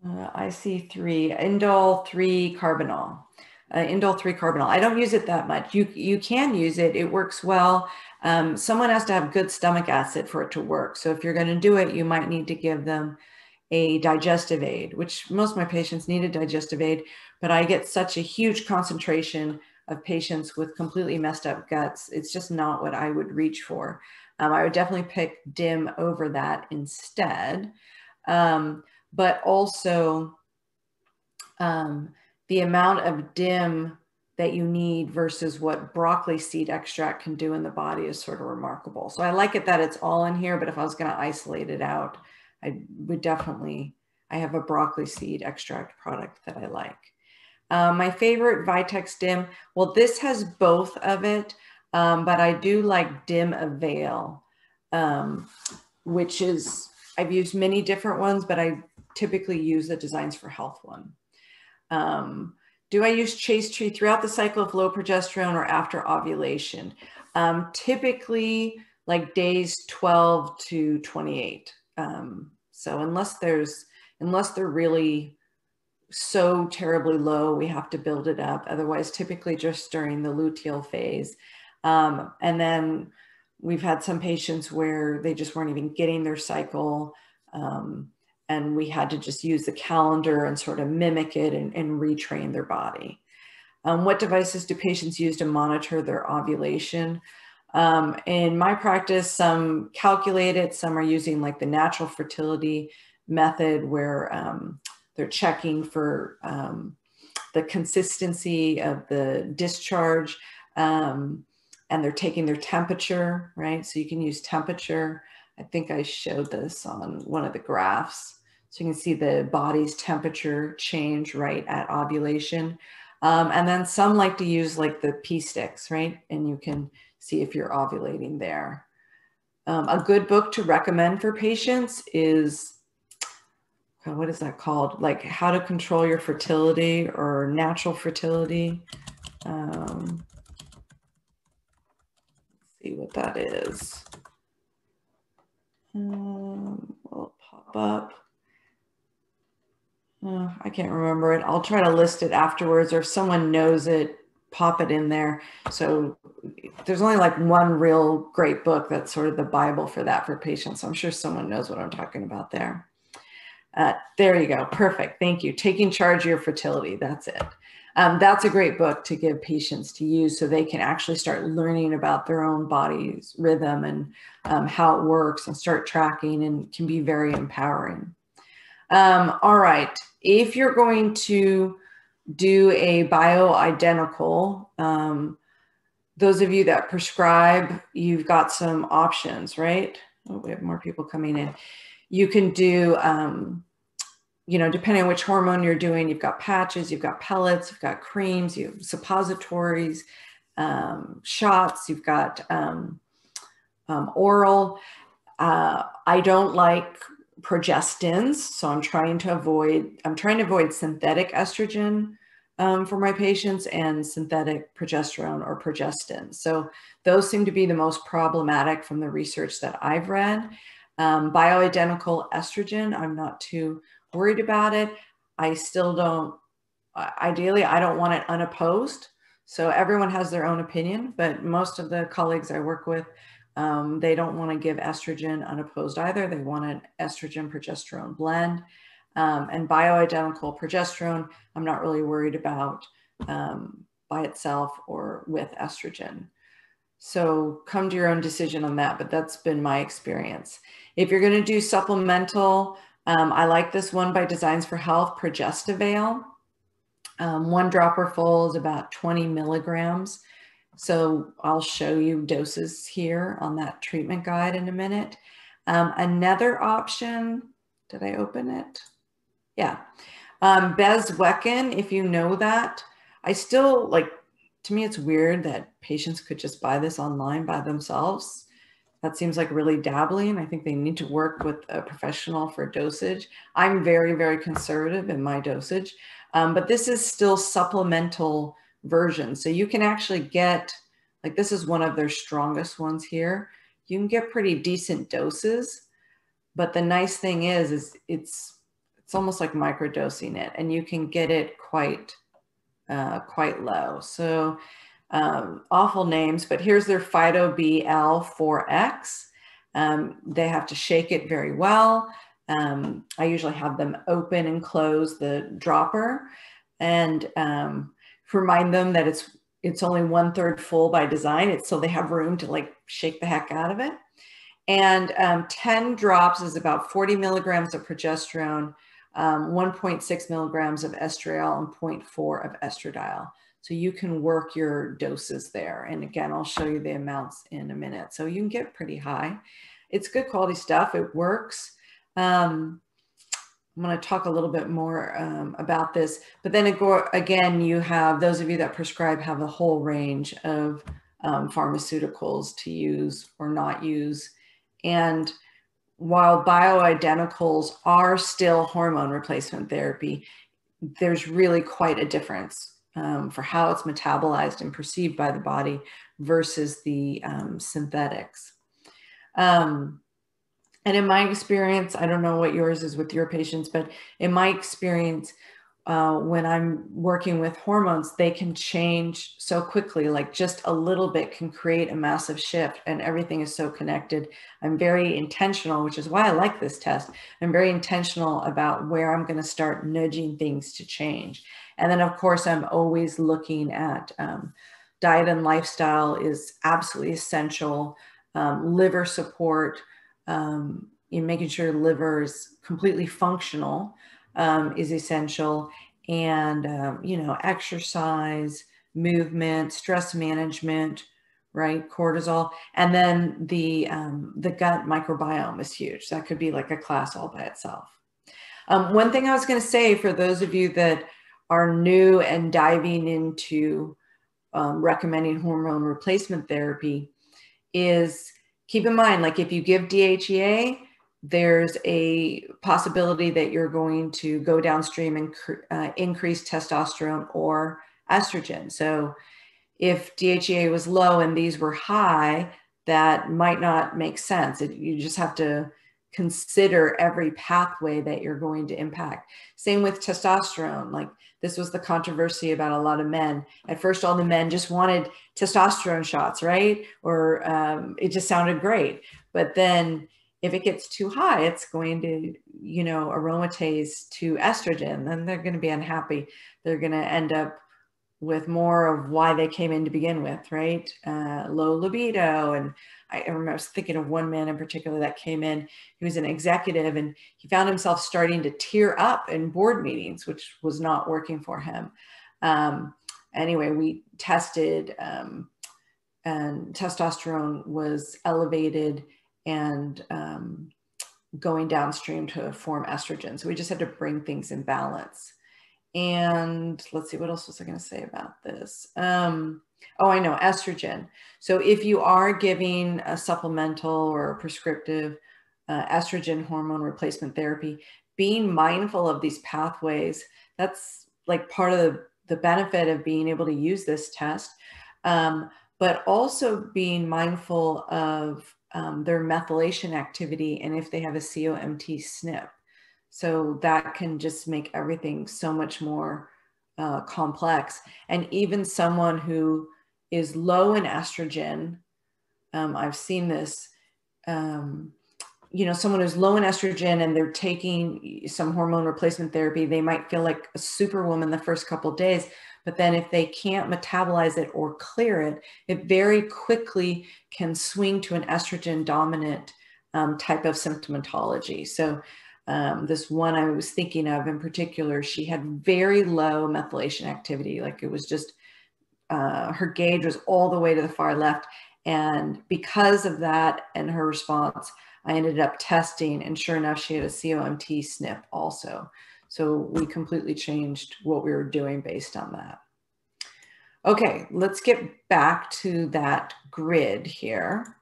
uh, IC3, indole 3 carbinol. uh, indole 3 carbinol. I don't use it that much. You, you can use it. It works well. Um, someone has to have good stomach acid for it to work. So if you're going to do it, you might need to give them a digestive aid, which most of my patients need a digestive aid, but I get such a huge concentration of patients with completely messed up guts. It's just not what I would reach for. Um, I would definitely pick DIM over that instead. Um, but also, um, the amount of DIM that you need versus what broccoli seed extract can do in the body is sort of remarkable. So I like it that it's all in here, but if I was going to isolate it out, I would definitely, I have a broccoli seed extract product that I like. Um, my favorite Vitex Dim, well, this has both of it, um, but I do like DIM-Avail, um, which is, I've used many different ones, but I typically use the Designs for Health one. Um, do I use Chaste Tree throughout the cycle of low progesterone or after ovulation? Um, typically, like days 12 to 28. Um, so unless there's, unless they're really so terribly low, we have to build it up. Otherwise, typically just during the luteal phase. Um, and then we've had some patients where they just weren't even getting their cycle. Um, and we had to just use the calendar and sort of mimic it and, and retrain their body. Um, what devices do patients use to monitor their ovulation? Um, in my practice, some calculate it, some are using like the natural fertility method where um, they're checking for um, the consistency of the discharge um, and they're taking their temperature, right? So you can use temperature. I think I showed this on one of the graphs. So you can see the body's temperature change right at ovulation. Um, and then some like to use like the pee sticks, right? And you can see if you're ovulating there. Um, a good book to recommend for patients is, what is that called? Like how to control your fertility or natural fertility. Um, see what that is. Um, will pop up? Uh, I can't remember it. I'll try to list it afterwards, or if someone knows it, pop it in there. So there's only like one real great book that's sort of the Bible for that for patients. I'm sure someone knows what I'm talking about there. Uh, there you go. Perfect. Thank you. Taking charge of your fertility. That's it. Um, that's a great book to give patients to use so they can actually start learning about their own body's rhythm and um, how it works and start tracking and can be very empowering. Um, all right if you're going to do a bioidentical, um, those of you that prescribe, you've got some options, right? Oh, we have more people coming in. You can do, um, you know, depending on which hormone you're doing, you've got patches, you've got pellets, you've got creams, you have suppositories, um, shots, you've got um, um, oral. Uh, I don't like progestins. So I'm trying to avoid, I'm trying to avoid synthetic estrogen um, for my patients and synthetic progesterone or progestin. So those seem to be the most problematic from the research that I've read. Um, bioidentical estrogen, I'm not too worried about it. I still don't, ideally, I don't want it unopposed. So everyone has their own opinion, but most of the colleagues I work with um, they don't want to give estrogen unopposed either. They want an estrogen progesterone blend. Um, and bioidentical progesterone, I'm not really worried about um, by itself or with estrogen. So come to your own decision on that, but that's been my experience. If you're going to do supplemental, um, I like this one by Designs for Health, Progestavail. Um, one dropper full is about 20 milligrams. So I'll show you doses here on that treatment guide in a minute. Um, another option, did I open it? Yeah. Um, Bezwecken, if you know that, I still like, to me, it's weird that patients could just buy this online by themselves. That seems like really dabbling. I think they need to work with a professional for dosage. I'm very, very conservative in my dosage, um, but this is still supplemental version. So you can actually get, like this is one of their strongest ones here. You can get pretty decent doses, but the nice thing is, is it's, it's almost like microdosing it and you can get it quite, uh, quite low. So um, awful names, but here's their Phyto BL4X. Um, they have to shake it very well. Um, I usually have them open and close the dropper and um, remind them that it's it's only one third full by design. It's so they have room to like shake the heck out of it. And um, 10 drops is about 40 milligrams of progesterone, um, 1.6 milligrams of estriol, and 0.4 of estradiol. So you can work your doses there. And again, I'll show you the amounts in a minute. So you can get pretty high. It's good quality stuff. It works. Um, I'm going to talk a little bit more um, about this, but then again, you have those of you that prescribe have a whole range of um, pharmaceuticals to use or not use. And while bioidenticals are still hormone replacement therapy, there's really quite a difference um, for how it's metabolized and perceived by the body versus the um, synthetics. Um, and in my experience, I don't know what yours is with your patients, but in my experience, uh, when I'm working with hormones, they can change so quickly, like just a little bit can create a massive shift and everything is so connected. I'm very intentional, which is why I like this test. I'm very intentional about where I'm going to start nudging things to change. And then, of course, I'm always looking at um, diet and lifestyle is absolutely essential, um, liver support um, in making sure liver is completely functional um, is essential. And, um, you know, exercise, movement, stress management, right? Cortisol. And then the, um, the gut microbiome is huge. That could be like a class all by itself. Um, one thing I was going to say for those of you that are new and diving into um, recommending hormone replacement therapy is keep in mind, like if you give DHEA, there's a possibility that you're going to go downstream and uh, increase testosterone or estrogen. So if DHEA was low and these were high, that might not make sense. It, you just have to consider every pathway that you're going to impact. Same with testosterone. Like this was the controversy about a lot of men. At first, all the men just wanted testosterone shots, right? Or um, it just sounded great. But then if it gets too high, it's going to, you know, aromatase to estrogen. Then they're going to be unhappy. They're going to end up with more of why they came in to begin with, right? Uh, low libido. And I remember I was thinking of one man in particular that came in. He was an executive and he found himself starting to tear up in board meetings, which was not working for him. Um, anyway, we tested um, and testosterone was elevated and um, going downstream to form estrogen. So we just had to bring things in balance. And let's see, what else was I going to say about this? Um, oh, I know, estrogen. So if you are giving a supplemental or a prescriptive uh, estrogen hormone replacement therapy, being mindful of these pathways, that's like part of the, the benefit of being able to use this test. Um, but also being mindful of um, their methylation activity and if they have a COMT SNP. So that can just make everything so much more uh, complex. And even someone who is low in estrogen, um, I've seen this, um, you know, someone who's low in estrogen and they're taking some hormone replacement therapy, they might feel like a superwoman the first couple days. But then if they can't metabolize it or clear it, it very quickly can swing to an estrogen dominant um, type of symptomatology. So um, this one I was thinking of in particular, she had very low methylation activity. Like it was just, uh, her gauge was all the way to the far left. And because of that and her response, I ended up testing and sure enough, she had a COMT SNP also. So we completely changed what we were doing based on that. Okay, let's get back to that grid here.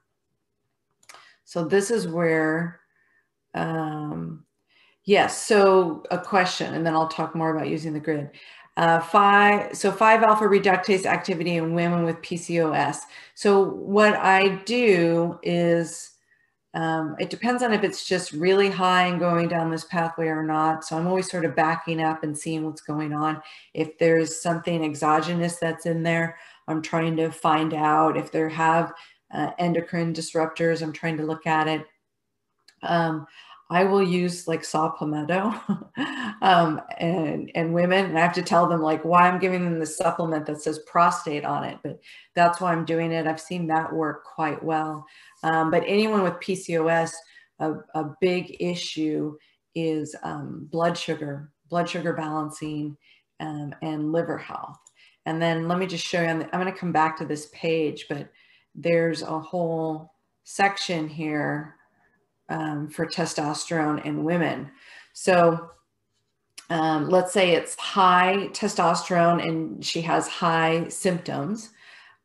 So this is where um, Yes. So a question, and then I'll talk more about using the grid. Uh, five, so 5 alpha reductase activity in women with PCOS. So what I do is, um, it depends on if it's just really high and going down this pathway or not. So I'm always sort of backing up and seeing what's going on. If there's something exogenous that's in there, I'm trying to find out if there have uh, endocrine disruptors. I'm trying to look at it. Um, I will use like saw palmetto um, and, and women, and I have to tell them like why I'm giving them the supplement that says prostate on it, but that's why I'm doing it. I've seen that work quite well. Um, but anyone with PCOS, a, a big issue is um, blood sugar, blood sugar balancing, um, and liver health. And then let me just show you, I'm going to come back to this page, but there's a whole section here um, for testosterone in women. So um, let's say it's high testosterone and she has high symptoms.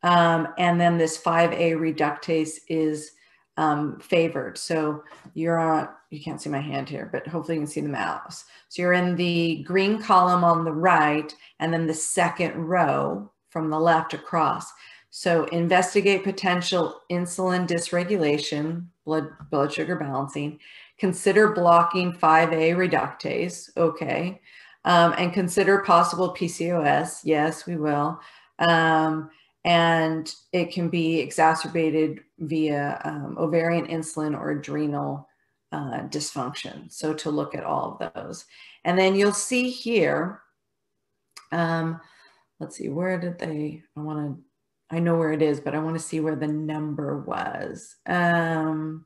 Um, and then this 5A reductase is um, favored. So you're on, you can't see my hand here, but hopefully you can see the mouse. So you're in the green column on the right, and then the second row from the left across. So investigate potential insulin dysregulation, blood, blood sugar balancing, consider blocking 5A reductase, okay, um, and consider possible PCOS, yes, we will. Um, and it can be exacerbated via um, ovarian insulin or adrenal uh, dysfunction. So to look at all of those. And then you'll see here, um, let's see, where did they, I want to, I know where it is, but I want to see where the number was. Um,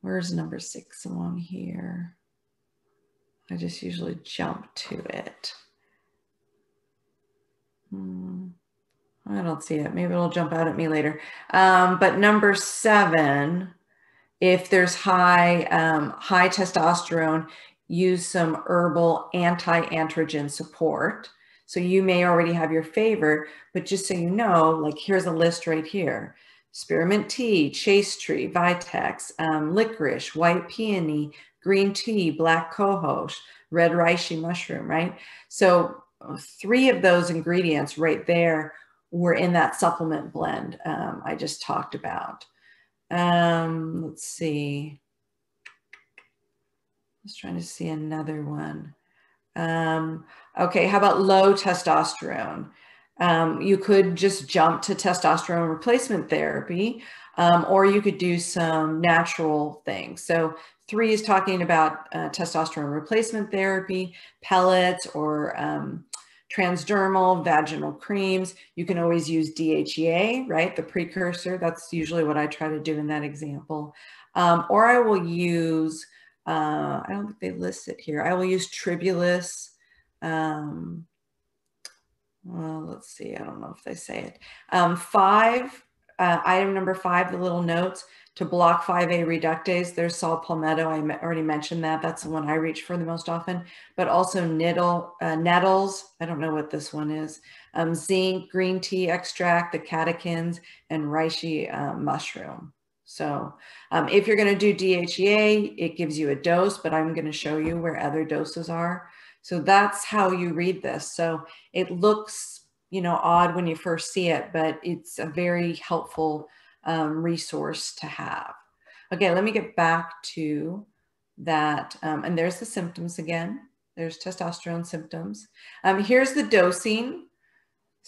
where's number six along here? I just usually jump to it. Hmm. I don't see it. Maybe it'll jump out at me later. Um, but number seven, if there's high um, high testosterone, use some herbal anti-androgen support. So you may already have your favorite, but just so you know, like here's a list right here. Spearmint tea, chaste tree, vitex, um, licorice, white peony, green tea, black cohosh, red reishi mushroom, right? So three of those ingredients right there were in that supplement blend um, I just talked about. Um, let's see. I was trying to see another one. Um, okay, how about low testosterone? Um, you could just jump to testosterone replacement therapy, um, or you could do some natural things. So three is talking about uh, testosterone replacement therapy, pellets, or um, transdermal, vaginal creams. You can always use DHEA, right? The precursor. That's usually what I try to do in that example. Um, or I will use, uh, I don't think they list it here. I will use Tribulus. Um, well, let's see. I don't know if they say it. Um, five, uh, item number five, the little notes to block 5A reductase, there's saw palmetto. I already mentioned that. That's the one I reach for the most often, but also nettle, uh, nettles. I don't know what this one is. Um, zinc, green tea extract, the catechins, and reishi um, mushroom. So um, if you're going to do DHEA, it gives you a dose, but I'm going to show you where other doses are. So that's how you read this. So it looks, you know, odd when you first see it, but it's a very helpful um, resource to have. Okay, let me get back to that. Um, and there's the symptoms again. There's testosterone symptoms. Um, here's the dosing.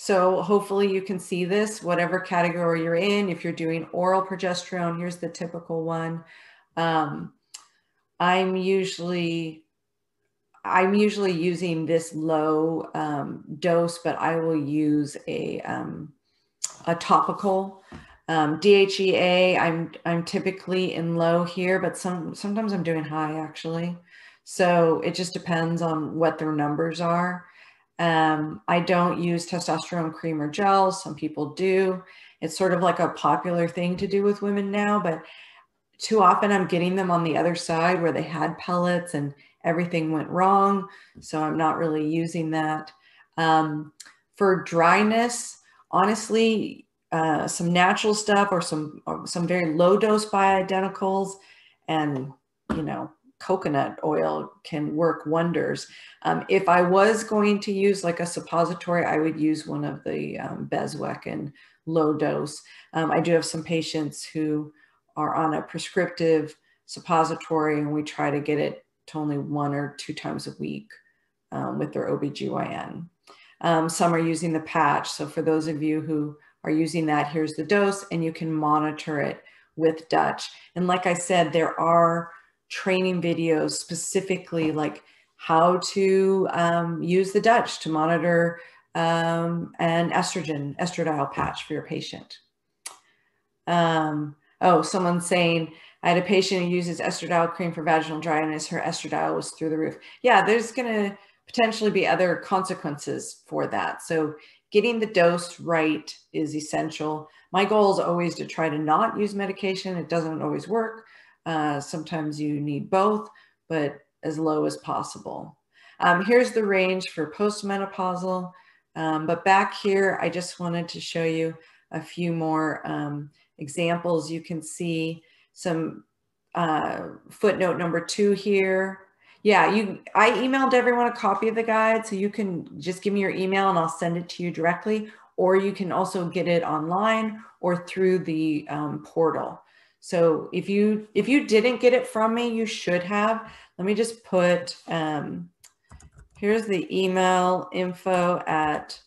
So hopefully you can see this, whatever category you're in. If you're doing oral progesterone, here's the typical one. Um, I'm usually I'm usually using this low um, dose, but I will use a, um, a topical um, DHEA, I'm I'm typically in low here, but some sometimes I'm doing high actually. So it just depends on what their numbers are. Um, I don't use testosterone cream or gels. Some people do. It's sort of like a popular thing to do with women now, but too often I'm getting them on the other side where they had pellets and everything went wrong. So I'm not really using that. Um, for dryness, honestly, uh, some natural stuff or some or some very low dose bioidenticals and you know coconut oil can work wonders um, if i was going to use like a suppository i would use one of the um, Besweck low dose um, i do have some patients who are on a prescriptive suppository and we try to get it to only one or two times a week um, with their OBGYN. Um, some are using the patch. So for those of you who are using that, here's the dose, and you can monitor it with Dutch. And like I said, there are training videos specifically like how to um, use the Dutch to monitor um, an estrogen, estradiol patch for your patient. Um, oh, someone's saying, I had a patient who uses estradiol cream for vaginal dryness. Her estradiol was through the roof. Yeah, there's going to potentially be other consequences for that. So getting the dose right is essential. My goal is always to try to not use medication. It doesn't always work. Uh, sometimes you need both, but as low as possible. Um, here's the range for postmenopausal. Um, but back here, I just wanted to show you a few more um, examples. You can see some uh, footnote number two here. Yeah, you. I emailed everyone a copy of the guide, so you can just give me your email and I'll send it to you directly, or you can also get it online or through the um, portal. So if you if you didn't get it from me, you should have. Let me just put um, here's the email info at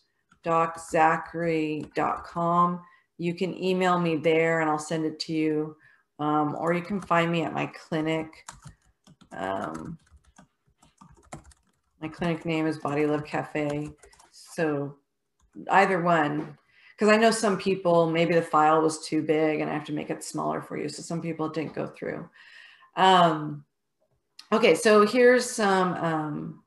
doczachary.com. You can email me there and I'll send it to you. Um, or you can find me at my clinic. Um, my clinic name is Body Love Cafe. So either one, because I know some people, maybe the file was too big and I have to make it smaller for you. So some people didn't go through. Um, okay, so here's some um,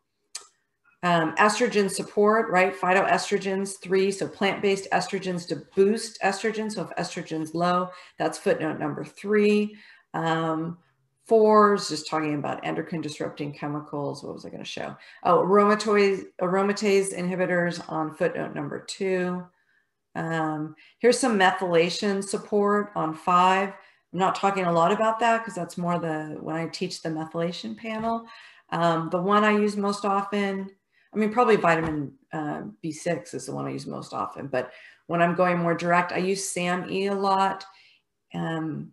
um, estrogen support, right? Phytoestrogens, three. So plant-based estrogens to boost estrogen. So if estrogen's low, that's footnote number three. Um, four is just talking about endocrine disrupting chemicals. What was I going to show? Oh, aromatase, aromatase inhibitors on footnote number two. Um, here's some methylation support on five. I'm not talking a lot about that because that's more the when I teach the methylation panel. Um, the one I use most often I mean, probably vitamin uh, B6 is the one I use most often, but when I'm going more direct, I use SAMe a lot. Um,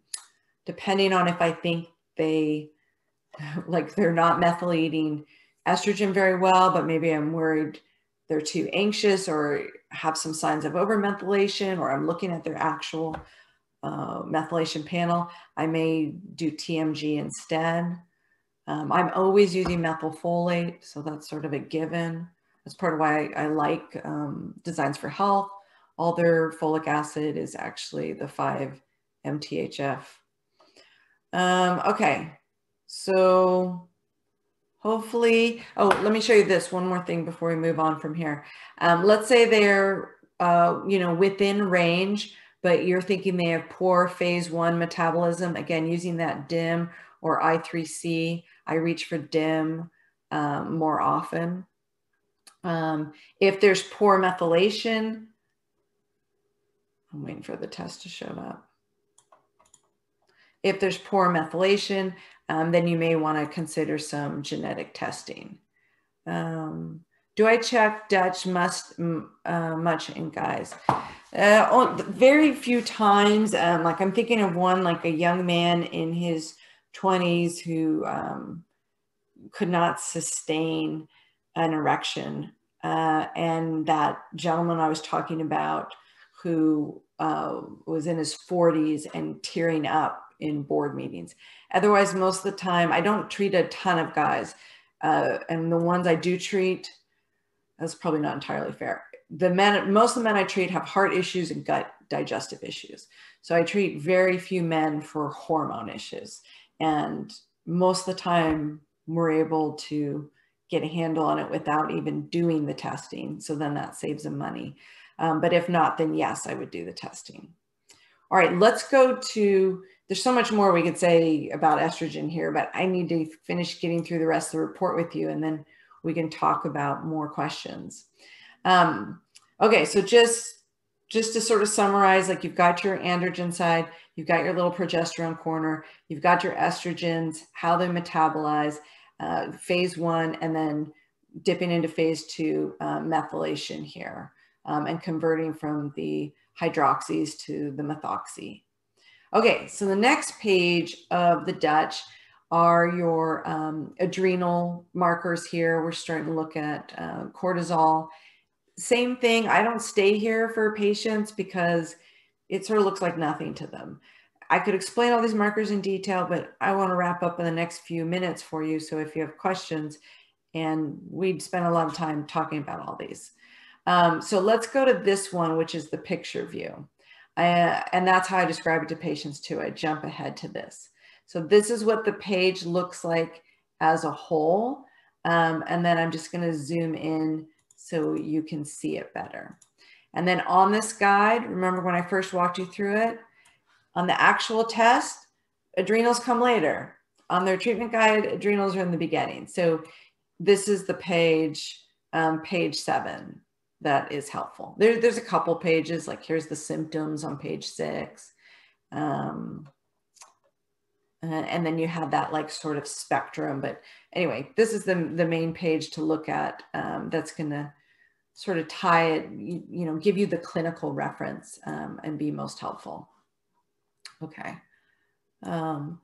depending on if I think they, like they're not methylating estrogen very well, but maybe I'm worried they're too anxious or have some signs of overmethylation, or I'm looking at their actual uh, methylation panel, I may do TMG instead. Um, I'm always using methylfolate, so that's sort of a given. That's part of why I, I like um, Designs for Health. All their folic acid is actually the 5-MTHF. Um, okay, so hopefully, oh, let me show you this one more thing before we move on from here. Um, let's say they're, uh, you know, within range, but you're thinking they have poor phase one metabolism. Again, using that DIM or I3C. I reach for DIM um, more often. Um, if there's poor methylation, I'm waiting for the test to show up. If there's poor methylation, um, then you may want to consider some genetic testing. Um, do I check Dutch must uh, much in guys? Uh, very few times. Um, like I'm thinking of one, like a young man in his 20s who um, could not sustain an erection. Uh, and that gentleman I was talking about who uh, was in his 40s and tearing up in board meetings. Otherwise, most of the time, I don't treat a ton of guys. Uh, and the ones I do treat, that's probably not entirely fair. The men, most of the men I treat have heart issues and gut digestive issues. So I treat very few men for hormone issues. And most of the time, we're able to get a handle on it without even doing the testing. So then that saves them money. Um, but if not, then yes, I would do the testing. All right, let's go to, there's so much more we could say about estrogen here, but I need to finish getting through the rest of the report with you and then we can talk about more questions. Um, okay, so just, just to sort of summarize, like you've got your androgen side, you've got your little progesterone corner, you've got your estrogens, how they metabolize, uh, phase one, and then dipping into phase two uh, methylation here um, and converting from the hydroxys to the methoxy. Okay, so the next page of the Dutch are your um, adrenal markers here. We're starting to look at uh, cortisol. Same thing, I don't stay here for patients because it sort of looks like nothing to them. I could explain all these markers in detail, but I want to wrap up in the next few minutes for you. So if you have questions, and we'd spend a lot of time talking about all these. Um, so let's go to this one, which is the picture view. Uh, and that's how I describe it to patients too. I jump ahead to this. So this is what the page looks like as a whole. Um, and then I'm just going to zoom in so you can see it better. And then on this guide, remember when I first walked you through it, on the actual test, adrenals come later. On their treatment guide, adrenals are in the beginning. So this is the page, um, page seven that is helpful. There, there's a couple pages, like here's the symptoms on page six. Um, and then you have that like sort of spectrum. But anyway, this is the, the main page to look at um, that's going to sort of tie it, you, you, know, give you the clinical reference um, and be most helpful. Okay. Um,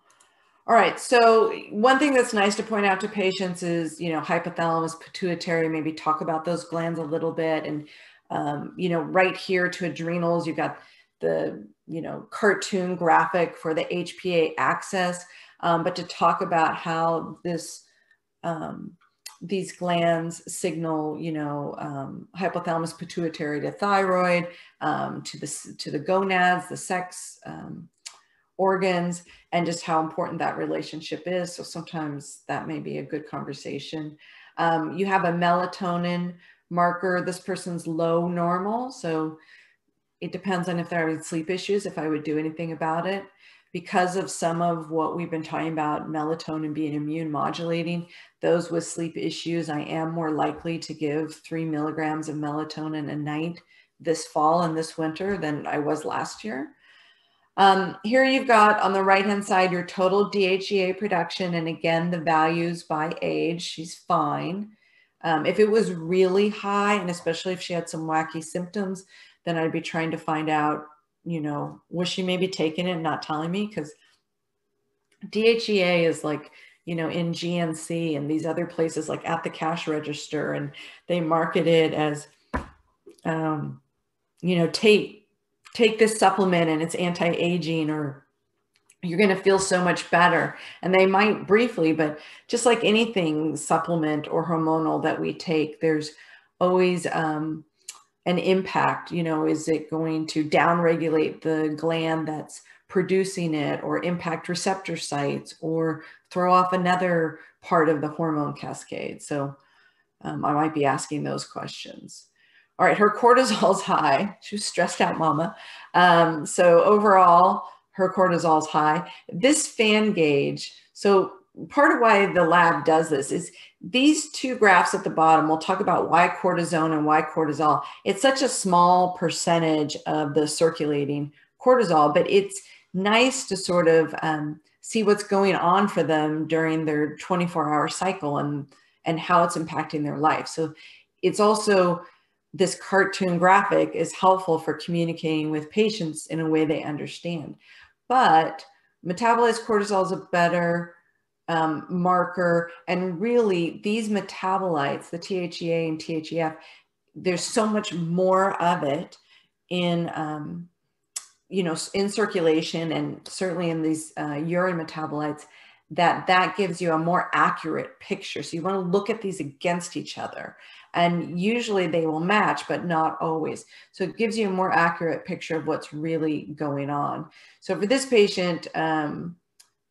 all right. So one thing that's nice to point out to patients is, you know, hypothalamus, pituitary, maybe talk about those glands a little bit. And, um, you know, right here to adrenals, you've got the, you know, cartoon graphic for the HPA axis, um, but to talk about how this, um, these glands signal, you know, um, hypothalamus pituitary to thyroid, um, to the to the gonads, the sex um, organs, and just how important that relationship is. So sometimes that may be a good conversation. Um, you have a melatonin marker. This person's low normal, so it depends on if they're having sleep issues. If I would do anything about it because of some of what we've been talking about, melatonin being immune modulating, those with sleep issues, I am more likely to give three milligrams of melatonin a night this fall and this winter than I was last year. Um, here you've got on the right-hand side your total DHEA production, and again, the values by age, she's fine. Um, if it was really high, and especially if she had some wacky symptoms, then I'd be trying to find out you know, was she maybe taking it and not telling me? Because DHEA is like, you know, in GNC and these other places like at the cash register, and they market it as, um, you know, take take this supplement and it's anti-aging or you're going to feel so much better. And they might briefly, but just like anything supplement or hormonal that we take, there's always um, an impact? You know, is it going to downregulate the gland that's producing it or impact receptor sites or throw off another part of the hormone cascade? So um, I might be asking those questions. All right, her cortisol's high. She was stressed out, mama. Um, so overall, her cortisol's high. This fan gauge, so part of why the lab does this is these two graphs at the bottom, we'll talk about why cortisone and why cortisol. It's such a small percentage of the circulating cortisol, but it's nice to sort of um, see what's going on for them during their 24 hour cycle and, and how it's impacting their life. So it's also this cartoon graphic is helpful for communicating with patients in a way they understand. But metabolized cortisol is a better um, marker. And really, these metabolites, the THEA and THEF, there's so much more of it in, um, you know, in circulation and certainly in these uh, urine metabolites that that gives you a more accurate picture. So you want to look at these against each other and usually they will match, but not always. So it gives you a more accurate picture of what's really going on. So for this patient, um,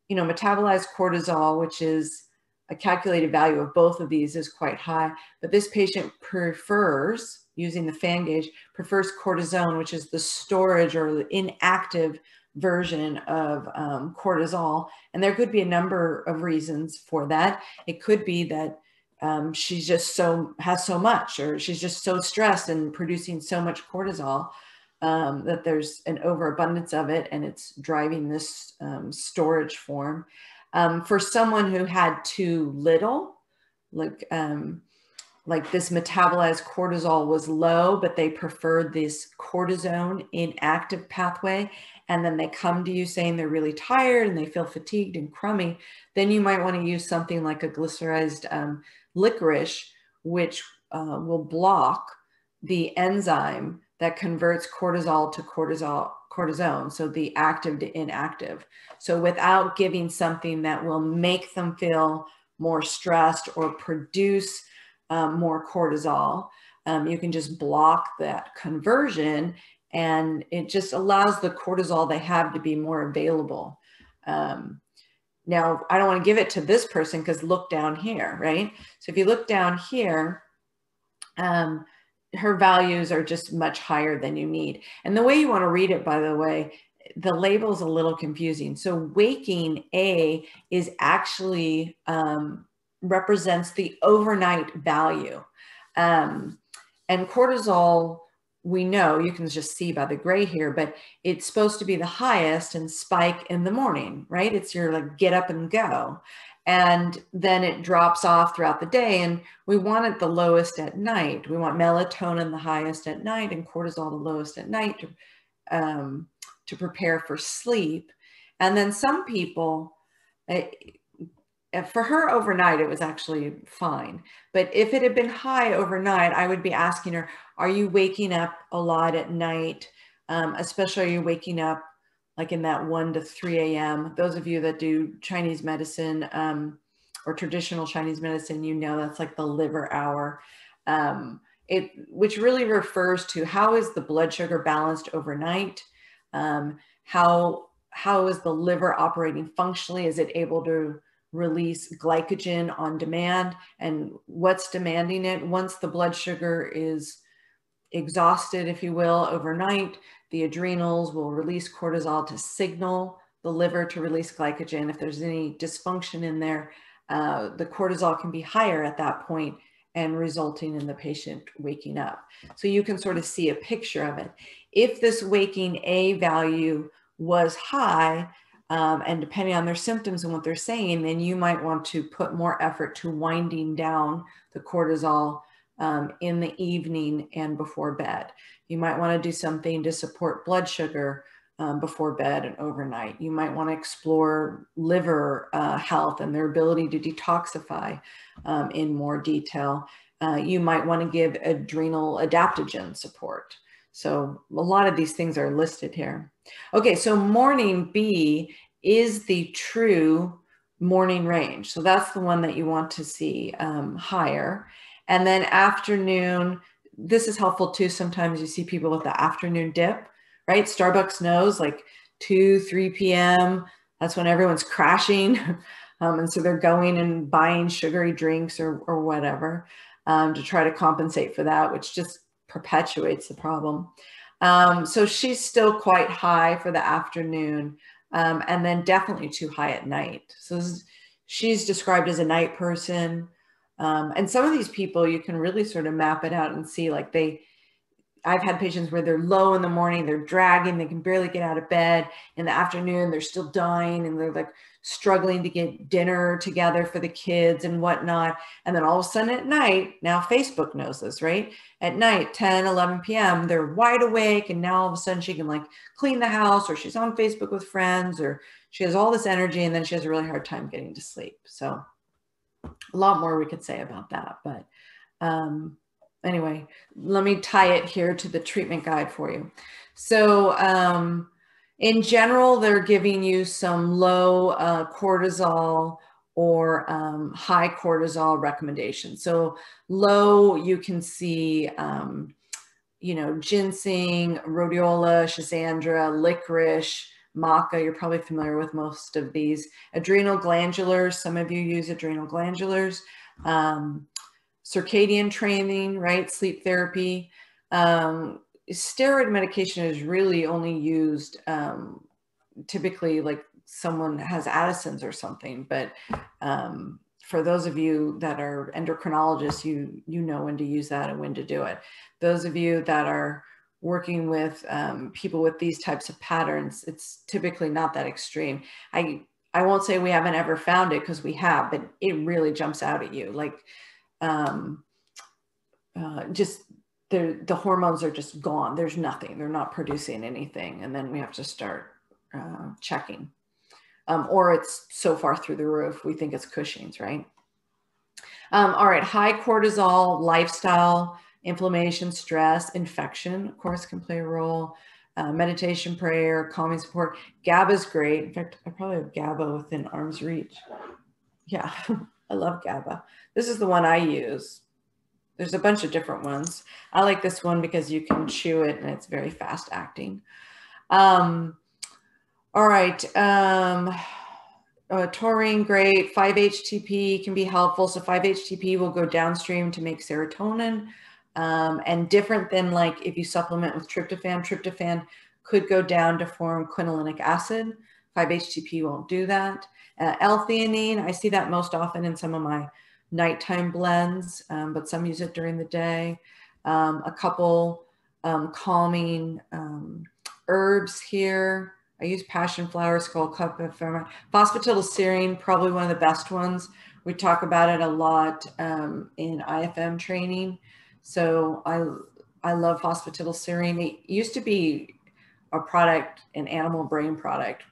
you know, metabolized cortisol, which is a calculated value of both of these is quite high, but this patient prefers, using the fan gauge, prefers cortisone, which is the storage or inactive version of um, cortisol. And there could be a number of reasons for that. It could be that um, she's just so, has so much, or she's just so stressed and producing so much cortisol um, that there's an overabundance of it and it's driving this um, storage form. Um, for someone who had too little, like um, like this metabolized cortisol was low, but they preferred this cortisone inactive pathway, and then they come to you saying they're really tired and they feel fatigued and crummy, then you might want to use something like a glycerized um, licorice, which uh, will block the enzyme that converts cortisol to cortisol cortisone so the active to inactive. So without giving something that will make them feel more stressed or produce um, more cortisol um, you can just block that conversion and it just allows the cortisol they have to be more available. Um, now i don't want to give it to this person because look down here right so if you look down here um, her values are just much higher than you need. And the way you want to read it, by the way, the label is a little confusing. So waking A is actually um, represents the overnight value. Um, and cortisol, we know, you can just see by the gray here, but it's supposed to be the highest and spike in the morning, right? It's your like get up and go. And then it drops off throughout the day. And we want it the lowest at night. We want melatonin the highest at night and cortisol the lowest at night to, um, to prepare for sleep. And then some people, eh, for her overnight, it was actually fine. But if it had been high overnight, I would be asking her, are you waking up a lot at night? Um, especially are you waking up like in that 1 to 3 a.m. Those of you that do Chinese medicine um, or traditional Chinese medicine, you know that's like the liver hour. Um, it, which really refers to how is the blood sugar balanced overnight? Um, how, how is the liver operating functionally? Is it able to release glycogen on demand and what's demanding it once the blood sugar is exhausted, if you will, overnight, the adrenals will release cortisol to signal the liver to release glycogen. If there's any dysfunction in there, uh, the cortisol can be higher at that point and resulting in the patient waking up. So you can sort of see a picture of it. If this waking A value was high, um, and depending on their symptoms and what they're saying, then you might want to put more effort to winding down the cortisol um, in the evening and before bed. You might want to do something to support blood sugar um, before bed and overnight. You might want to explore liver uh, health and their ability to detoxify um, in more detail. Uh, you might want to give adrenal adaptogen support. So a lot of these things are listed here. Okay, so morning B is the true morning range. So that's the one that you want to see um, higher. And then afternoon, this is helpful too. Sometimes you see people with the afternoon dip, right? Starbucks knows like 2, 3 p.m. That's when everyone's crashing. Um, and so they're going and buying sugary drinks or, or whatever um, to try to compensate for that, which just perpetuates the problem. Um, so she's still quite high for the afternoon um, and then definitely too high at night. So is, she's described as a night person. Um, and some of these people, you can really sort of map it out and see like they, I've had patients where they're low in the morning, they're dragging, they can barely get out of bed. In the afternoon, they're still dying and they're like struggling to get dinner together for the kids and whatnot. And then all of a sudden at night, now Facebook knows this, right? At night, 10, 11 p.m., they're wide awake. And now all of a sudden she can like clean the house or she's on Facebook with friends or she has all this energy and then she has a really hard time getting to sleep. So a lot more we could say about that. But um, anyway, let me tie it here to the treatment guide for you. So um, in general, they're giving you some low uh, cortisol or um, high cortisol recommendations. So low, you can see, um, you know, ginseng, rhodiola, schisandra, licorice, maca. You're probably familiar with most of these. Adrenal glandulars, some of you use adrenal glandulars. Um, circadian training, right? Sleep therapy. Um, steroid medication is really only used um, typically like someone has Addison's or something, but um, for those of you that are endocrinologists, you you know when to use that and when to do it. Those of you that are working with um, people with these types of patterns, it's typically not that extreme. I I won't say we haven't ever found it because we have, but it really jumps out at you. Like um, uh, just the the hormones are just gone. There's nothing. They're not producing anything, and then we have to start uh, checking. Um, or it's so far through the roof, we think it's Cushing's, right? Um, all right, high cortisol, lifestyle, inflammation, stress, infection, of course, can play a role. Uh, meditation, prayer, calming support. GABA is great. In fact, I probably have GABA within arm's reach. Yeah, I love GABA. This is the one I use. There's a bunch of different ones. I like this one because you can chew it and it's very fast acting. Um, all right. Um, uh, taurine, great. 5-HTP can be helpful. So 5-HTP will go downstream to make serotonin. Um, and different than like if you supplement with tryptophan, tryptophan could go down to form quinolinic acid. 5-HTP won't do that. Uh, L-theanine, I see that most often in some of my nighttime blends, um, but some use it during the day. Um, a couple um, calming um, herbs here. I use passion flower, skullcap, phosphatidylserine, probably one of the best ones. We talk about it a lot um, in IFM training. So I, I love phosphatidylserine. It used to be a product, an animal brain product.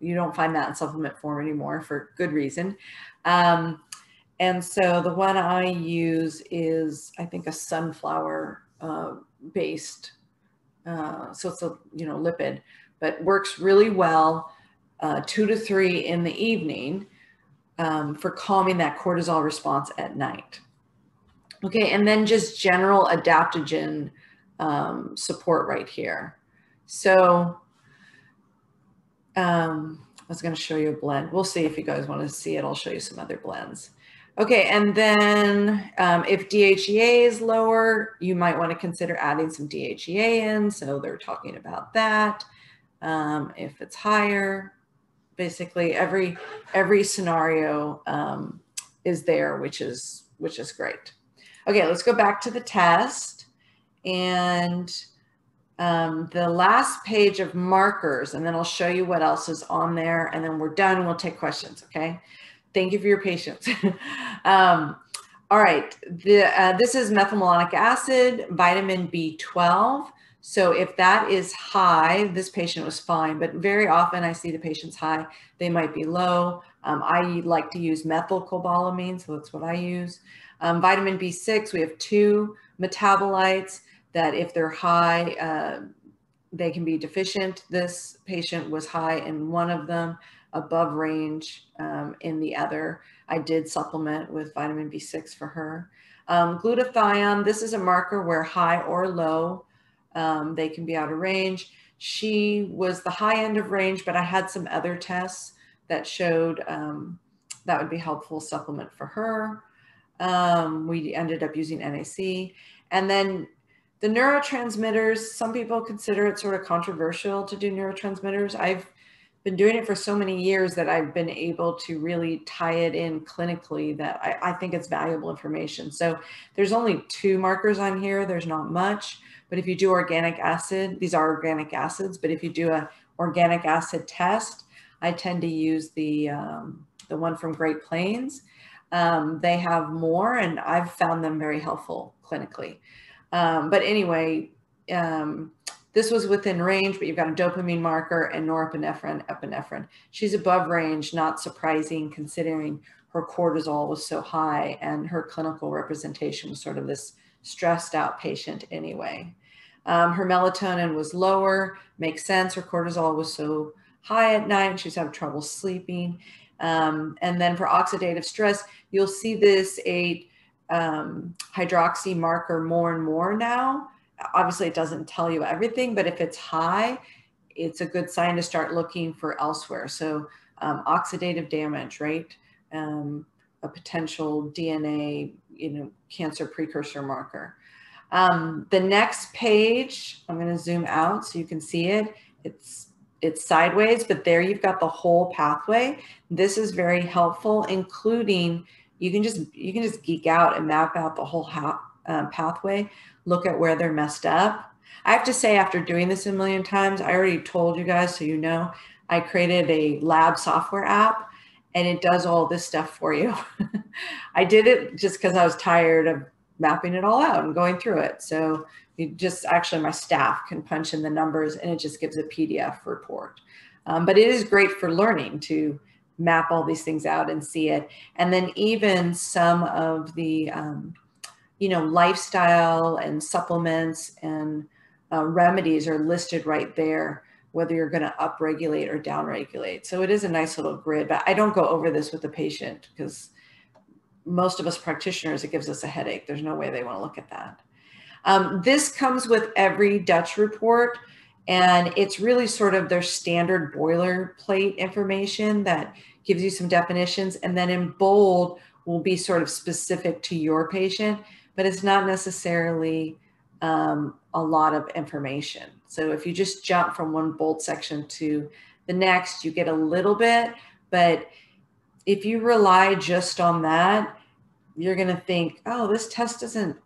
You don't find that in supplement form anymore for good reason. Um, and so the one I use is, I think, a sunflower uh, based. Uh, so it's a you know lipid, but works really well. Uh, two to three in the evening um, for calming that cortisol response at night. Okay, and then just general adaptogen um, support right here. So um, I was going to show you a blend. We'll see if you guys want to see it. I'll show you some other blends. Okay, and then um, if DHEA is lower, you might want to consider adding some DHEA in. So they're talking about that. Um, if it's higher, basically every every scenario um, is there, which is which is great. Okay, let's go back to the test and um, the last page of markers, and then I'll show you what else is on there, and then we're done. We'll take questions. Okay. Thank you for your patience. um, all right, the, uh, this is methylmalonic acid, vitamin B12. So if that is high, this patient was fine, but very often I see the patients high, they might be low. Um, I like to use methylcobalamin, so that's what I use. Um, vitamin B6, we have two metabolites that if they're high, uh, they can be deficient. This patient was high in one of them above range um, in the other. I did supplement with vitamin B6 for her. Um, glutathione, this is a marker where high or low, um, they can be out of range. She was the high end of range, but I had some other tests that showed um, that would be helpful supplement for her. Um, we ended up using NAC. And then the neurotransmitters, some people consider it sort of controversial to do neurotransmitters. I've been doing it for so many years that I've been able to really tie it in clinically that I, I, think it's valuable information. So there's only two markers on here. There's not much, but if you do organic acid, these are organic acids, but if you do a organic acid test, I tend to use the, um, the one from Great Plains. Um, they have more and I've found them very helpful clinically. Um, but anyway, um, this was within range, but you've got a dopamine marker and norepinephrine, epinephrine. She's above range, not surprising considering her cortisol was so high and her clinical representation was sort of this stressed out patient anyway. Um, her melatonin was lower, makes sense. Her cortisol was so high at night, she's having trouble sleeping. Um, and then for oxidative stress, you'll see this a um, hydroxy marker more and more now obviously it doesn't tell you everything, but if it's high, it's a good sign to start looking for elsewhere. So um, oxidative damage, right? Um, a potential DNA, you know, cancer precursor marker. Um, the next page, I'm going to zoom out so you can see it. It's it's sideways, but there you've got the whole pathway. This is very helpful, including you can just you can just geek out and map out the whole um, pathway look at where they're messed up. I have to say, after doing this a million times, I already told you guys, so you know, I created a lab software app and it does all this stuff for you. I did it just because I was tired of mapping it all out and going through it. So you just actually, my staff can punch in the numbers and it just gives a PDF report. Um, but it is great for learning to map all these things out and see it. And then even some of the, um, you know, lifestyle and supplements and uh, remedies are listed right there, whether you're going to upregulate or downregulate. So it is a nice little grid, but I don't go over this with the patient because most of us practitioners, it gives us a headache. There's no way they want to look at that. Um, this comes with every Dutch report, and it's really sort of their standard boilerplate information that gives you some definitions. And then in bold will be sort of specific to your patient but it's not necessarily um, a lot of information. So if you just jump from one bold section to the next, you get a little bit, but if you rely just on that, you're going to think, oh, this test doesn't,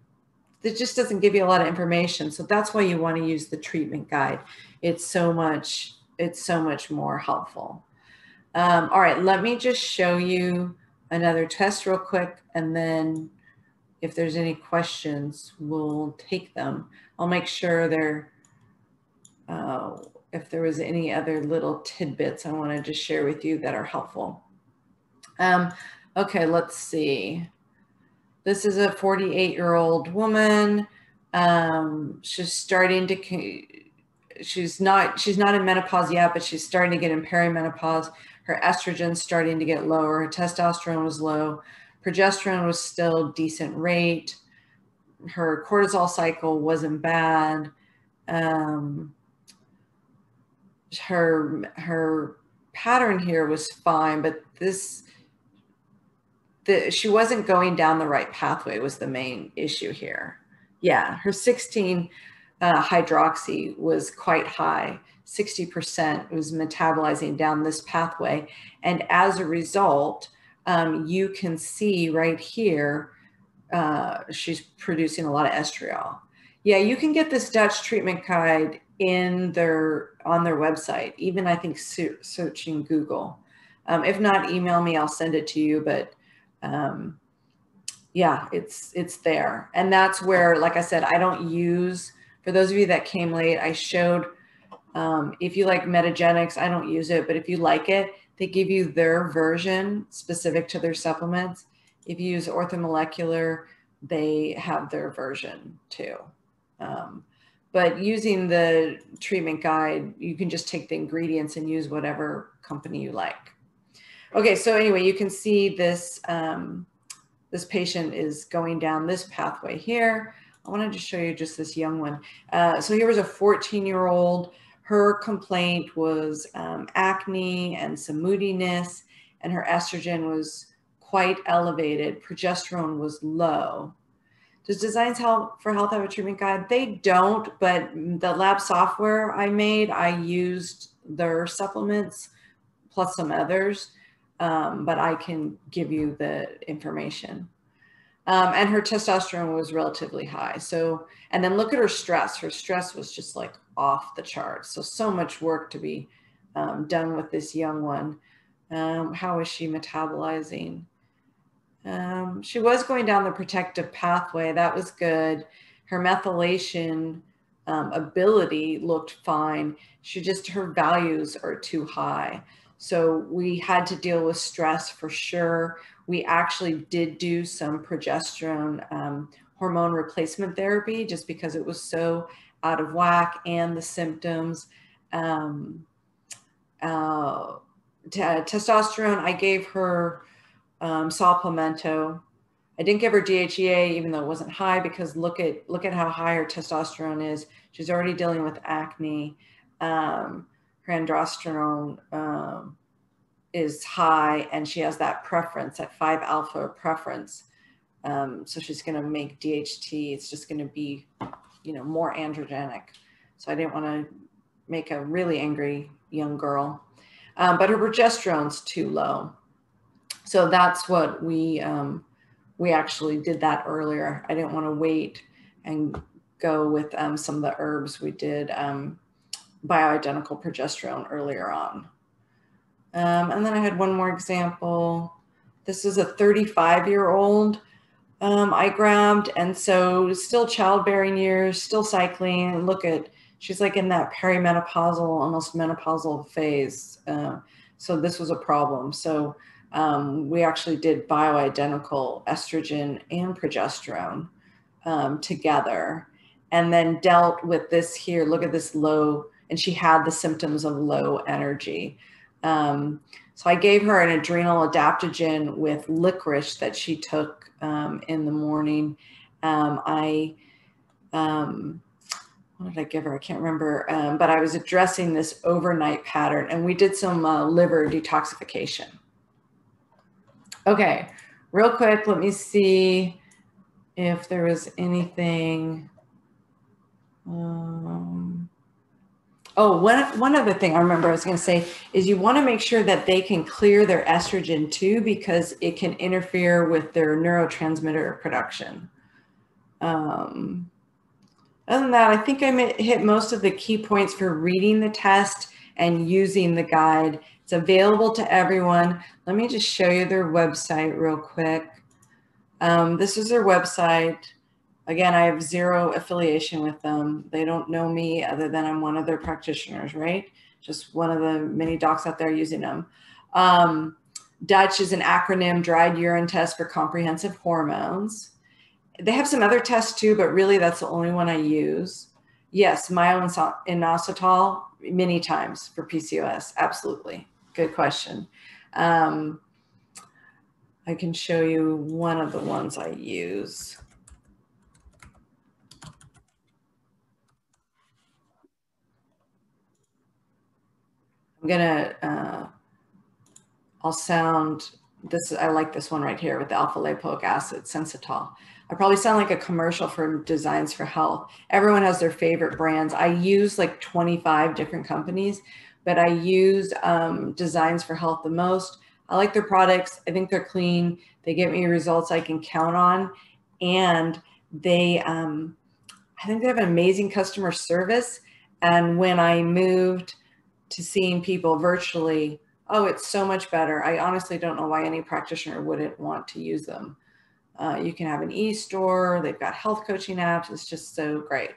it just doesn't give you a lot of information. So that's why you want to use the treatment guide. It's so much, it's so much more helpful. Um, all right, let me just show you another test real quick and then if there's any questions, we'll take them. I'll make sure they're, uh, if there was any other little tidbits I want to share with you that are helpful. Um, okay, let's see. This is a 48 year old woman. Um, she's starting to, she's not, she's not in menopause yet, but she's starting to get in perimenopause. Her estrogen's starting to get lower. Her testosterone was low. Progesterone was still decent rate. Her cortisol cycle wasn't bad. Um, her her pattern here was fine, but this the she wasn't going down the right pathway was the main issue here. Yeah, her 16 uh, hydroxy was quite high. 60% was metabolizing down this pathway. And as a result, um, you can see right here, uh, she's producing a lot of estriol. Yeah, you can get this Dutch treatment guide in their on their website. Even I think searching Google. Um, if not, email me. I'll send it to you. But um, yeah, it's it's there, and that's where, like I said, I don't use. For those of you that came late, I showed. Um, if you like Metagenics, I don't use it, but if you like it, they give you their version specific to their supplements. If you use orthomolecular, they have their version too. Um, but using the treatment guide, you can just take the ingredients and use whatever company you like. Okay, so anyway, you can see this, um, this patient is going down this pathway here. I wanted to show you just this young one. Uh, so here was a 14 year old her complaint was um, acne and some moodiness, and her estrogen was quite elevated. Progesterone was low. Does Designs Help for Health have a treatment guide? They don't, but the lab software I made, I used their supplements plus some others, um, but I can give you the information. Um, and her testosterone was relatively high. So, and then look at her stress. Her stress was just like off the charts. So, so much work to be um, done with this young one. Um, how is she metabolizing? Um, she was going down the protective pathway. That was good. Her methylation um, ability looked fine. She just, her values are too high. So we had to deal with stress for sure. We actually did do some progesterone um, hormone replacement therapy just because it was so out of whack and the symptoms. Um, uh, testosterone, I gave her um, saw palmetto. I didn't give her DHEA, even though it wasn't high, because look at look at how high her testosterone is. She's already dealing with acne. Um, her androsterone um, is high, and she has that preference, that five alpha preference. Um, so she's going to make DHT. It's just going to be you know, more androgenic. So I didn't want to make a really angry young girl. Um, but her progesterone's too low. So that's what we, um, we actually did that earlier. I didn't want to wait and go with um, some of the herbs. We did um, bioidentical progesterone earlier on. Um, and then I had one more example. This is a 35 year old um, I grabbed. And so still childbearing years, still cycling. Look at, she's like in that perimenopausal, almost menopausal phase. Uh, so this was a problem. So um, we actually did bioidentical estrogen and progesterone um, together and then dealt with this here. Look at this low, and she had the symptoms of low energy. Um, so I gave her an adrenal adaptogen with licorice that she took um, in the morning. Um, I, um, what did I give her? I can't remember, um, but I was addressing this overnight pattern and we did some uh, liver detoxification. Okay, real quick, let me see if there was anything Oh, one, one other thing I remember I was going to say is you want to make sure that they can clear their estrogen too, because it can interfere with their neurotransmitter production. Um, other than that, I think I hit most of the key points for reading the test and using the guide. It's available to everyone. Let me just show you their website real quick. Um, this is their website. Again, I have zero affiliation with them. They don't know me other than I'm one of their practitioners, right? Just one of the many docs out there using them. Um, Dutch is an acronym, dried urine test for comprehensive hormones. They have some other tests too, but really that's the only one I use. Yes, myo-inositol many times for PCOS. Absolutely. Good question. Um, I can show you one of the ones I use. I'm gonna, uh, I'll sound, this, I like this one right here with the alpha lipoic acid, Sensitol. I probably sound like a commercial for Designs for Health. Everyone has their favorite brands. I use like 25 different companies, but I use um, Designs for Health the most. I like their products. I think they're clean. They get me results I can count on. And they, um, I think they have an amazing customer service. And when I moved to seeing people virtually, oh, it's so much better. I honestly don't know why any practitioner wouldn't want to use them. Uh, you can have an e-store. They've got health coaching apps. It's just so great.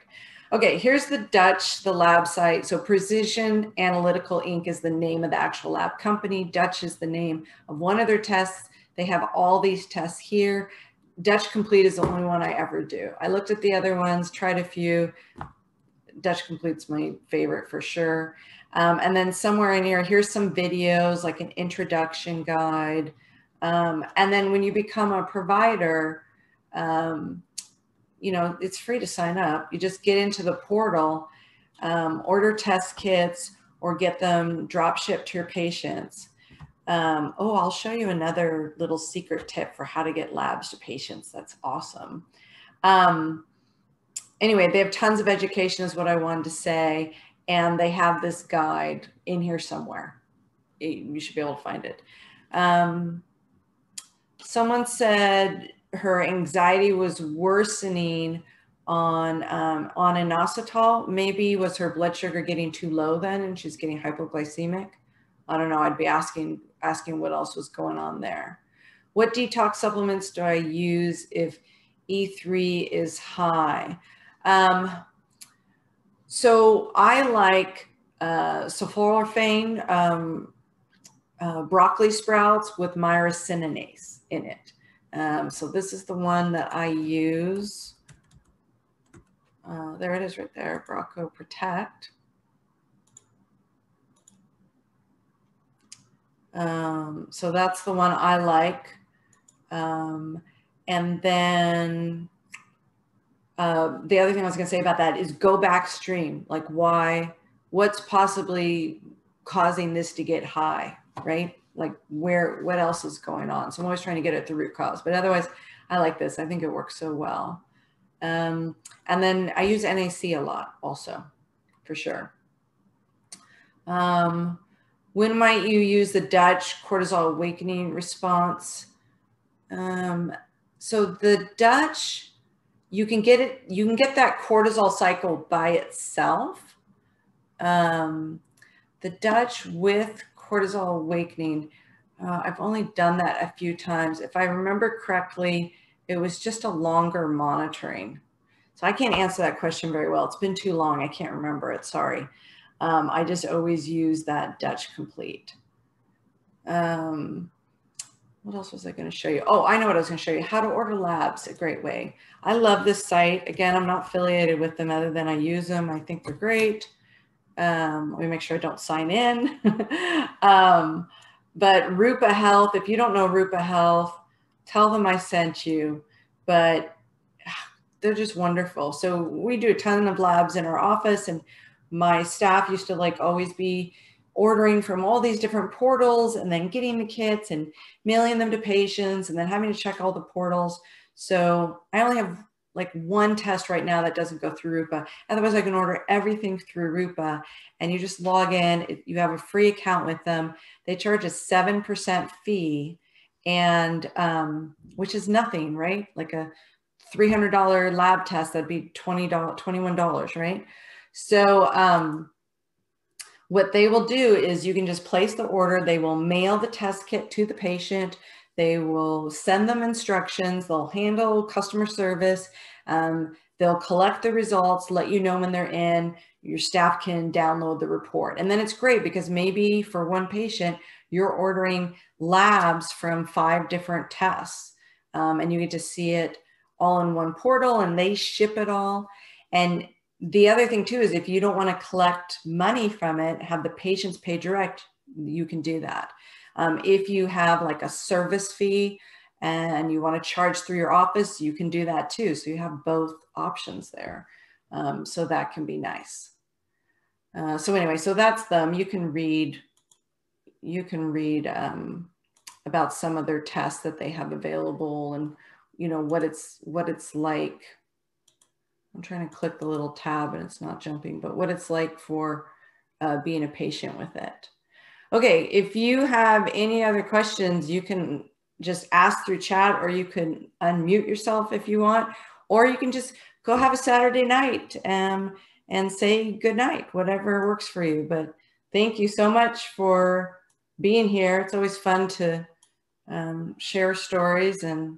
Okay, here's the Dutch, the lab site. So Precision Analytical Inc. is the name of the actual lab company. Dutch is the name of one of their tests. They have all these tests here. Dutch Complete is the only one I ever do. I looked at the other ones, tried a few. Dutch Complete's my favorite for sure. Um, and then somewhere in here, here's some videos like an introduction guide. Um, and then when you become a provider, um, you know, it's free to sign up. You just get into the portal, um, order test kits or get them drop shipped to your patients. Um, oh, I'll show you another little secret tip for how to get labs to patients. That's awesome. Um, anyway, they have tons of education is what I wanted to say and they have this guide in here somewhere. You should be able to find it. Um, someone said her anxiety was worsening on um, on inositol. Maybe was her blood sugar getting too low then, and she's getting hypoglycemic. I don't know. I'd be asking asking what else was going on there. What detox supplements do I use if E3 is high? Um, so I like uh, sulforaphane, um, uh, broccoli sprouts with myrosinase in it. Um, so this is the one that I use. Uh, there it is right there, BroccoProtect. Um, so that's the one I like. Um, and then uh, the other thing I was going to say about that is go back stream. Like why, what's possibly causing this to get high, right? Like where, what else is going on? So I'm always trying to get at the root cause, but otherwise I like this. I think it works so well. Um, and then I use NAC a lot also for sure. Um, when might you use the Dutch cortisol awakening response? Um, so the Dutch, you can get it, you can get that cortisol cycle by itself. Um, the Dutch with cortisol awakening, uh, I've only done that a few times. If I remember correctly, it was just a longer monitoring. So I can't answer that question very well. It's been too long. I can't remember it. Sorry. Um, I just always use that Dutch complete. Um, what else was I going to show you? Oh, I know what I was going to show you. How to order labs, a great way. I love this site. Again, I'm not affiliated with them other than I use them. I think they're great. Um, let me make sure I don't sign in. um, but Rupa Health, if you don't know Rupa Health, tell them I sent you. But they're just wonderful. So we do a ton of labs in our office and my staff used to like always be ordering from all these different portals and then getting the kits and mailing them to patients and then having to check all the portals. So I only have like one test right now that doesn't go through Rupa. Otherwise, I can order everything through Rupa and you just log in. You have a free account with them. They charge a 7% fee and um, which is nothing, right? Like a $300 lab test, that'd be $20, $21, right? So um, what they will do is you can just place the order. They will mail the test kit to the patient. They will send them instructions. They'll handle customer service. Um, they'll collect the results, let you know when they're in. Your staff can download the report. And then it's great because maybe for one patient, you're ordering labs from five different tests um, and you get to see it all in one portal and they ship it all. And the other thing too is if you don't want to collect money from it, have the patients pay direct, you can do that. Um, if you have like a service fee and you want to charge through your office, you can do that too. So you have both options there. Um, so that can be nice. Uh, so anyway, so that's them. You can read, you can read um, about some of their tests that they have available and you know what it's what it's like. I'm trying to click the little tab and it's not jumping, but what it's like for uh, being a patient with it. Okay, if you have any other questions, you can just ask through chat or you can unmute yourself if you want, or you can just go have a Saturday night um, and say good night, whatever works for you. But thank you so much for being here. It's always fun to um, share stories and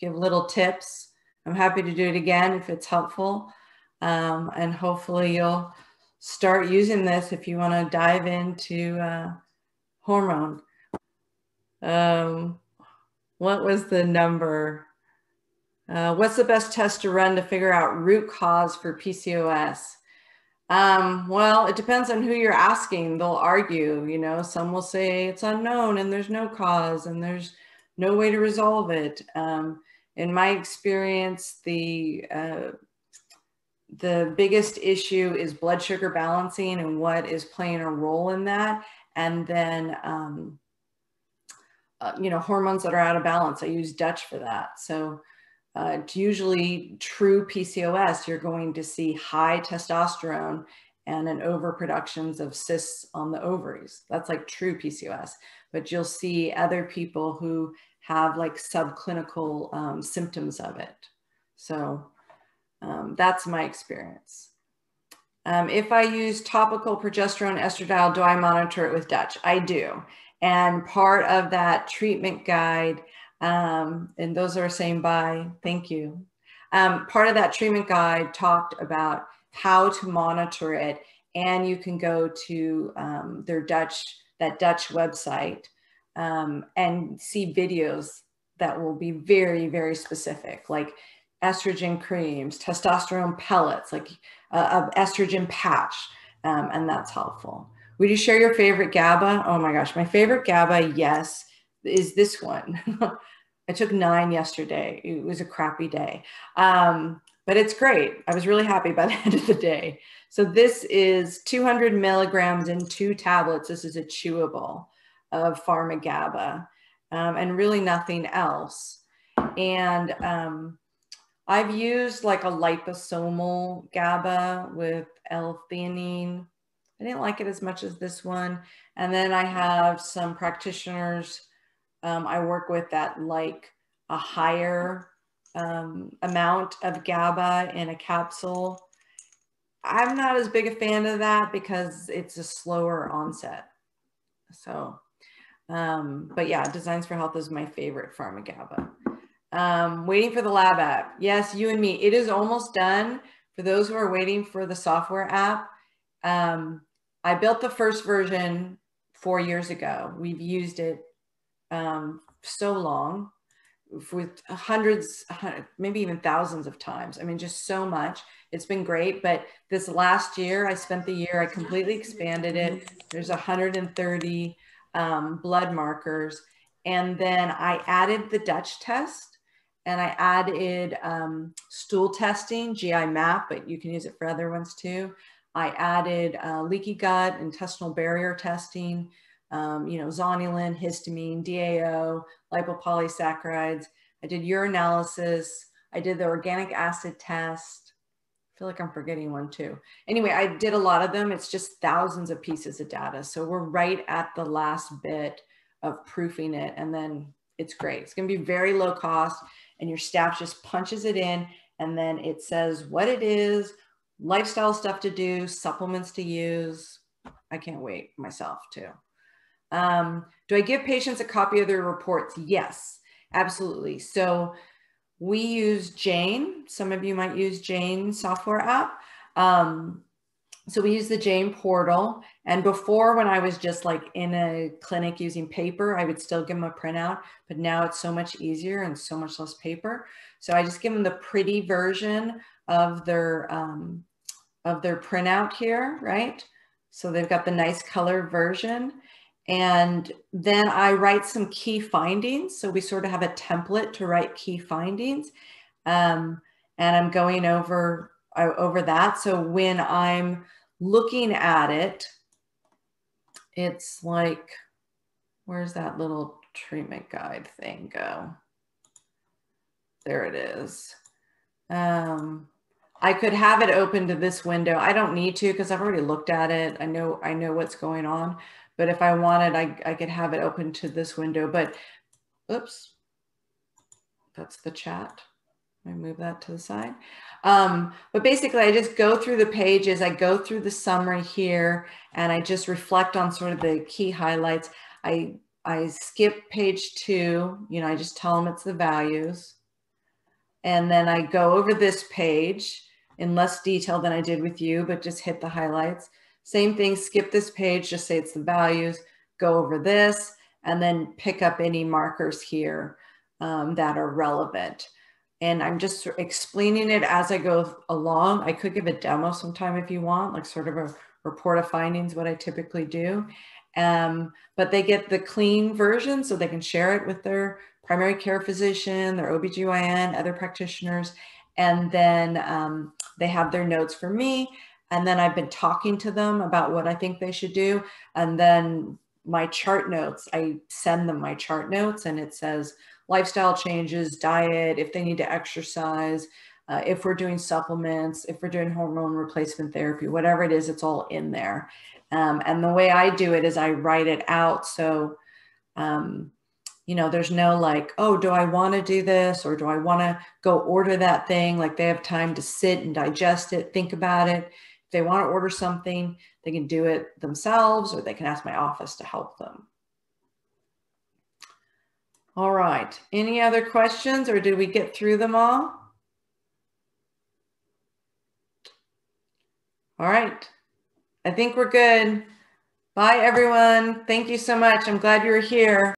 give little tips. I'm happy to do it again if it's helpful. Um, and hopefully you'll start using this if you want to dive into uh, hormone. Um, what was the number? Uh, what's the best test to run to figure out root cause for PCOS? Um, well, it depends on who you're asking. They'll argue, you know, some will say it's unknown and there's no cause and there's no way to resolve it. Um, in my experience, the uh, the biggest issue is blood sugar balancing and what is playing a role in that and then um, uh, you know hormones that are out of balance. I use Dutch for that. So uh, it's usually true PCOS. You're going to see high testosterone and an overproductions of cysts on the ovaries. That's like true PCOS. But you'll see other people who have like subclinical um, symptoms of it. So um, that's my experience. Um, if I use topical progesterone estradiol, do I monitor it with Dutch? I do. And part of that treatment guide, um, and those are saying bye, thank you. Um, part of that treatment guide talked about how to monitor it. And you can go to um, their Dutch, that Dutch website um, and see videos that will be very, very specific, like estrogen creams, testosterone pellets, like uh, estrogen patch, um, and that's helpful. Would you share your favorite GABA? Oh my gosh, my favorite GABA, yes, is this one. I took nine yesterday. It was a crappy day, um, but it's great. I was really happy by the end of the day. So this is 200 milligrams in two tablets. This is a chewable of Pharmagaba um, and really nothing else. And um, I've used like a liposomal GABA with L-theanine. I didn't like it as much as this one. And then I have some practitioners um, I work with that like a higher um, amount of GABA in a capsule. I'm not as big a fan of that because it's a slower onset. So, um, but yeah, Designs for Health is my favorite Pharmagaba. Um, waiting for the lab app. Yes, you and me. It is almost done. For those who are waiting for the software app, um, I built the first version four years ago. We've used it um, so long with hundreds, maybe even thousands of times. I mean, just so much. It's been great. But this last year, I spent the year, I completely expanded it. There's 130 um, blood markers. And then I added the Dutch test and I added um, stool testing, GI map, but you can use it for other ones too. I added uh, leaky gut, intestinal barrier testing, um, you know, zonulin, histamine, DAO, lipopolysaccharides. I did urinalysis. I did the organic acid test. I feel like I'm forgetting one too. Anyway, I did a lot of them. It's just thousands of pieces of data. So we're right at the last bit of proofing it. And then it's great. It's going to be very low cost and your staff just punches it in and then it says what it is, lifestyle stuff to do, supplements to use. I can't wait myself too. Um, do I give patients a copy of their reports? Yes, absolutely. So we use Jane. Some of you might use Jane software app. Um, so we use the Jane portal. And before, when I was just like in a clinic using paper, I would still give them a printout. But now it's so much easier and so much less paper. So I just give them the pretty version of their um, of their printout here, right? So they've got the nice color version. And then I write some key findings. So we sort of have a template to write key findings. Um, and I'm going over, uh, over that. So when I'm looking at it, it's like, where's that little treatment guide thing go? There it is. Um, I could have it open to this window. I don't need to because I've already looked at it. I know I know what's going on. But if I wanted, I, I could have it open to this window. But oops, that's the chat. I move that to the side. Um, but basically, I just go through the pages. I go through the summary here, and I just reflect on sort of the key highlights. I I skip page two. You know, I just tell them it's the values. And then I go over this page in less detail than I did with you, but just hit the highlights. Same thing, skip this page, just say it's the values, go over this, and then pick up any markers here um, that are relevant. And I'm just explaining it as I go along. I could give a demo sometime if you want, like sort of a report of findings, what I typically do. Um, but they get the clean version so they can share it with their primary care physician, their OBGYN, other practitioners, and then um, they have their notes for me. And then I've been talking to them about what I think they should do. And then my chart notes, I send them my chart notes and it says lifestyle changes, diet, if they need to exercise, uh, if we're doing supplements, if we're doing hormone replacement therapy, whatever it is, it's all in there. Um, and the way I do it is I write it out. So um, you know, there's no like, oh, do I want to do this or do I want to go order that thing? Like they have time to sit and digest it, think about it. They want to order something, they can do it themselves or they can ask my office to help them. All right. Any other questions or did we get through them all? All right. I think we're good. Bye, everyone. Thank you so much. I'm glad you were here.